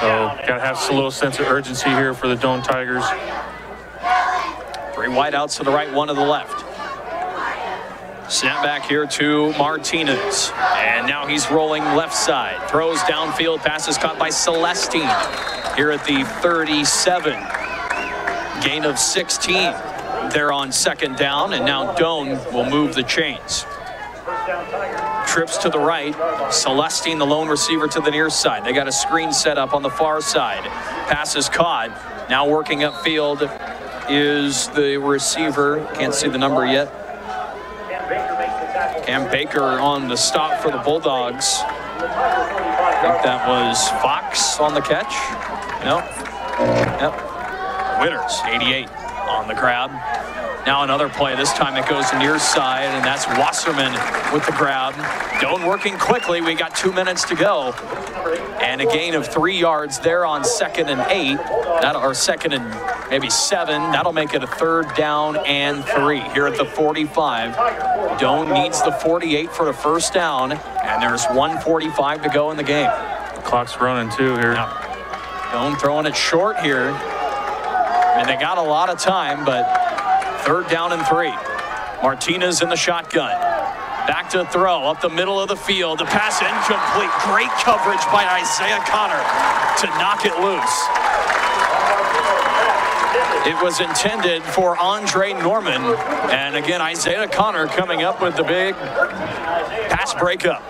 So got to have a little sense of urgency here for the Doane Tigers. Three wideouts to the right, one to the left. Snap back here to Martinez. And now he's rolling left side. Throws downfield, passes caught by Celestine here at the 37. Gain of 16 there on second down, and now Doane will move the chains. Trips to the right. Celestine, the lone receiver, to the near side. They got a screen set up on the far side. Pass is caught. Now working upfield is the receiver. Can't see the number yet. Cam Baker makes the tackle. Baker on the stop for the Bulldogs. I think that was Fox on the catch. No. Yep. Winners, 88 on the grab. Now another play. This time it goes to near side, and that's Wasserman with the grab. Doane working quickly. We got two minutes to go. And a gain of three yards there on second and eight. That or second and maybe seven. That'll make it a third down and three here at the 45. Doane needs the 48 for the first down, and there's 145 to go in the game. The Clock's running too here. Doane throwing it short here. And they got a lot of time, but third down and three. Martinez in the shotgun. Back to throw up the middle of the field. The pass incomplete. Great coverage by Isaiah Connor to knock it loose. It was intended for Andre Norman. And again, Isaiah Connor coming up with the big pass breakup.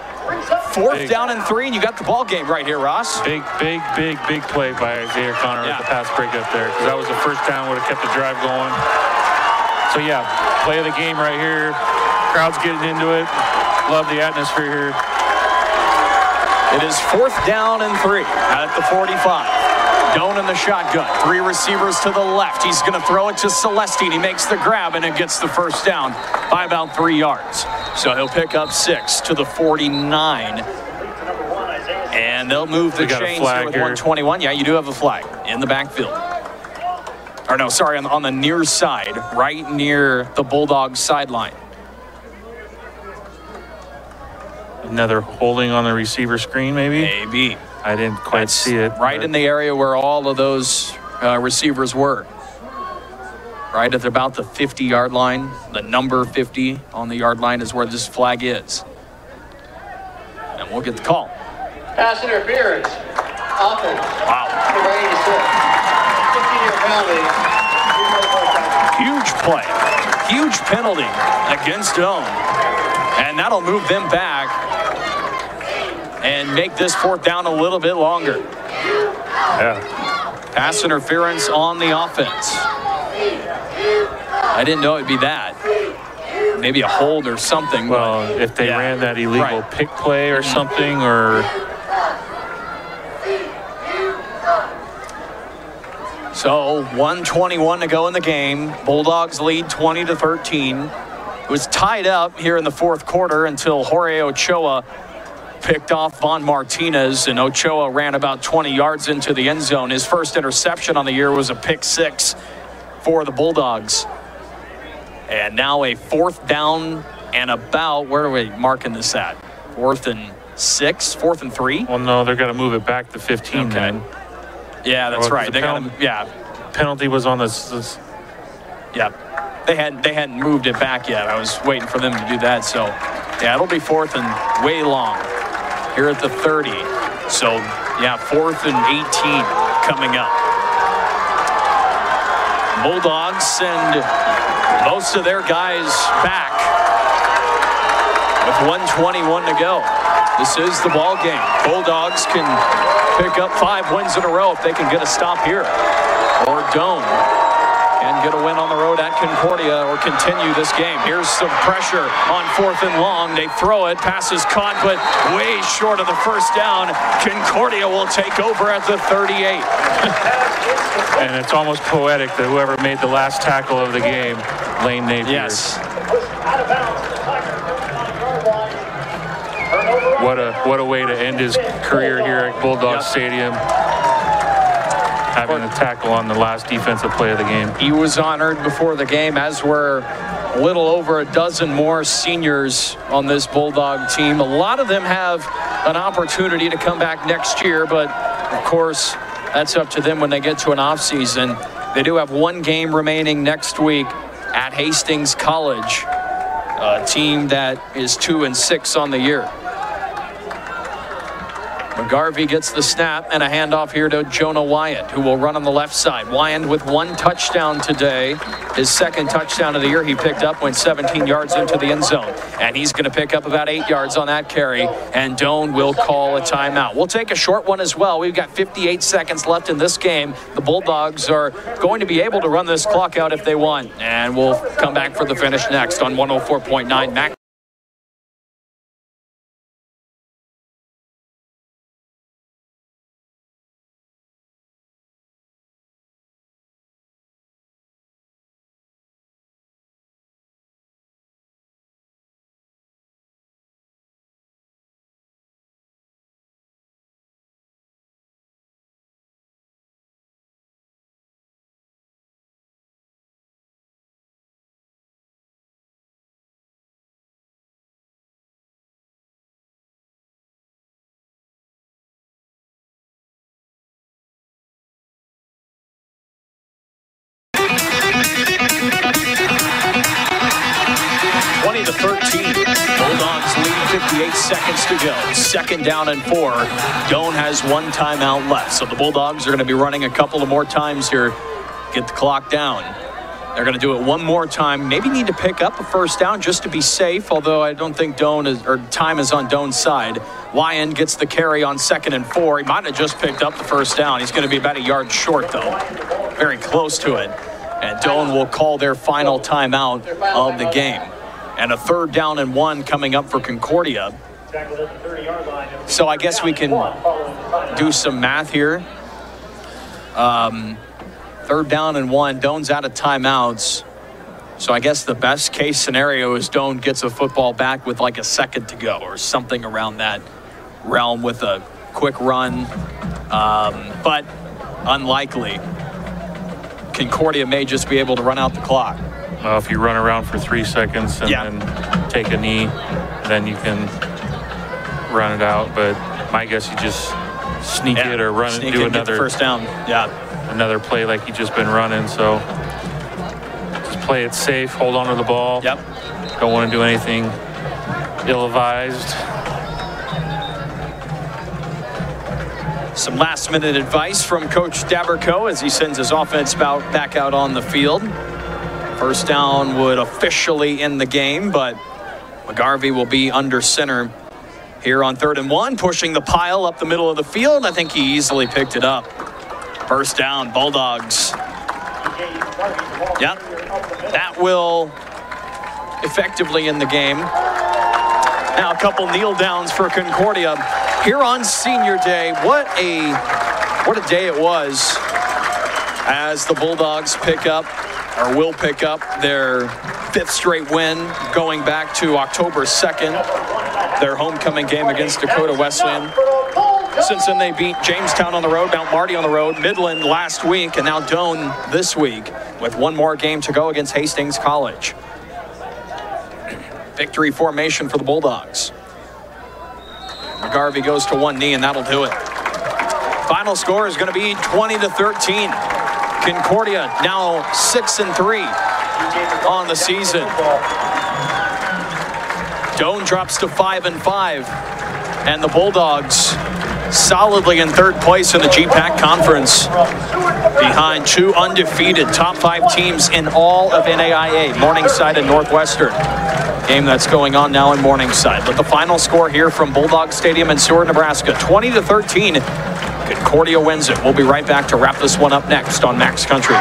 Fourth Big. down and three, and you got the ball game right here, Ross. Big, big, big, big play by Isaiah Connor Yeah. with the pass breakup there. Because that was the first down, would have kept the drive going. So yeah, play of the game right here. Crowd's getting into it. Love the atmosphere here. It is fourth down and three at the 45. Doane in the shotgun. Three receivers to the left. He's going to throw it to Celestine. He makes the grab and it gets the first down by about three yards. So he'll pick up six to the 49. And they'll move the We got a chains flag here with 121. Yeah, you do have a flag in the backfield. Or no, sorry, on, on the near side, right near the Bulldogs sideline. Another holding on the receiver screen, maybe. Maybe. I didn't quite That's see it. Right but- in the area where all of those uh, receivers were. Right at about the 50 yard line. The number 50 on the yard line is where this flag is. And we'll get the call. Pass interference. Offense. Wow. Number 86. 15-year penalty. Huge play. Huge penalty against Doane. And that'll move them back and make this fourth down a little bit longer. Yeah. Pass interference on the offense. I didn't know it'd be that. Maybe a hold or something. but- Well, if they Yeah. ran that illegal Right. pick play or mm-hmm. something, or So 121 to go in the game. Bulldogs lead 20 to 13. It was tied up here in the fourth quarter until Jorge Ochoa picked off Vaughn Martinez, and Ochoa ran about 20 yards into the end zone. His first interception on the year was a pick six for the Bulldogs. And now a fourth down and about, where are we marking this at? Fourth and six, fourth and three? well, no, they're going to move it back to 15 Okay. Yeah, that's oh, Well, right. the They got penalty- yeah, Penalty was on this. this Yeah, they hadn't they hadn't moved it back yet. I was waiting for them to do that. So, yeah, it'll be fourth and way long here at the 30. So, yeah, fourth and 18 coming up. Bulldogs send most of their guys back with 121 to go. This is the ball game. Bulldogs can pick up five wins in a row if they can get a stop here. Or Doane and get a win on the road at Concordia or continue this game. Here's some pressure on fourth and long. They throw it, passes caught, but way short of the first down. Concordia will take over at the 38. and it's almost poetic that whoever made the last tackle of the game, Lane Napier. Yes. Out of bounds. The Tigers on the yard line. Turnover on What a what a way to end his career here at Bulldog Yep. Stadium. Having a tackle on the last defensive play of the game. He was honored before the game, as were a little over a dozen more seniors on this Bulldog team. A lot of them have an opportunity to come back next year, but of course, that's up to them when they get to an offseason. They do have one game remaining next week at Hastings College, a team that is two and six on the year. McGarvey gets the snap and a handoff here to Jonah Wyand, who will run on the left side. Wyand with one touchdown today. His second touchdown of the year he picked up went 17 yards into the end zone. And he's going to pick up about eight yards on that carry. And Doane will call a timeout. We'll take a short one as well. We've got 58 seconds left in this game. The Bulldogs are going to be able to run this clock out if they want. And we'll come back for the finish next on 104.9 Mac. 20 to 13. Bulldogs lead 58 seconds to go. Second down and four. Doan has one timeout left. So the Bulldogs are going to be running a couple of more times here. Get the clock down. They're going to do it one more time. Maybe need to pick up a first down just to be safe, although I don't think Doane is, or time is on Doane's side. Lyon gets the carry on second and four. He might have just picked up the first down. He's going to be about a yard short, though. Very close to it. And Doan will call their final timeout of the game. And a third down and one coming up for Concordia. So I guess we can do some math here. Um, Third down and one. Doane's out of timeouts. So I guess the best case scenario is Doane gets a football back with like a second to go or something around that realm with a quick run. Um, but unlikely. Concordia may just be able to run out the clock. Well, if you run around for three seconds and Yeah. then take a knee, then you can run it out. But my guess, you just sneak Yeah, it or run sneak do it, the another first down. Yeah. another play like you just been running. So just play it safe, hold on to the ball. Yep. Don't want to do anything ill-advised. Some last minute advice from Coach Daberco as he sends his offense back out on the field. First down would officially end the game, but McGarvey will be under center here on third and one, pushing the pile up the middle of the field. I think he easily picked it up. First down, Bulldogs. Yep, that will effectively end the game. Now a couple kneel downs for Concordia here on Senior Day. What a what a day it was as the Bulldogs pick up or will pick up their fifth straight win going back to October 2nd, their homecoming game against Dakota Wesleyan. Since then, they beat Jamestown on the road, Mount Marty on the road, Midland last week, and now Doane this week with one more game to go against Hastings College. Victory formation for the Bulldogs. McGarvey goes to one knee, and that'll do it. Final score is going to be 20 to 13. Concordia now six and three on the season. Doane drops to five and five, and the Bulldogs solidly in third place in the GPAC conference behind two undefeated top five teams in all of NAIA, Morningside and Northwestern. Game that's going on now in Morningside. But the final score here from Bulldog Stadium in Seward, Nebraska, 20 to 13. Concordia wins it. We'll be right back to wrap this one up next on Max Country.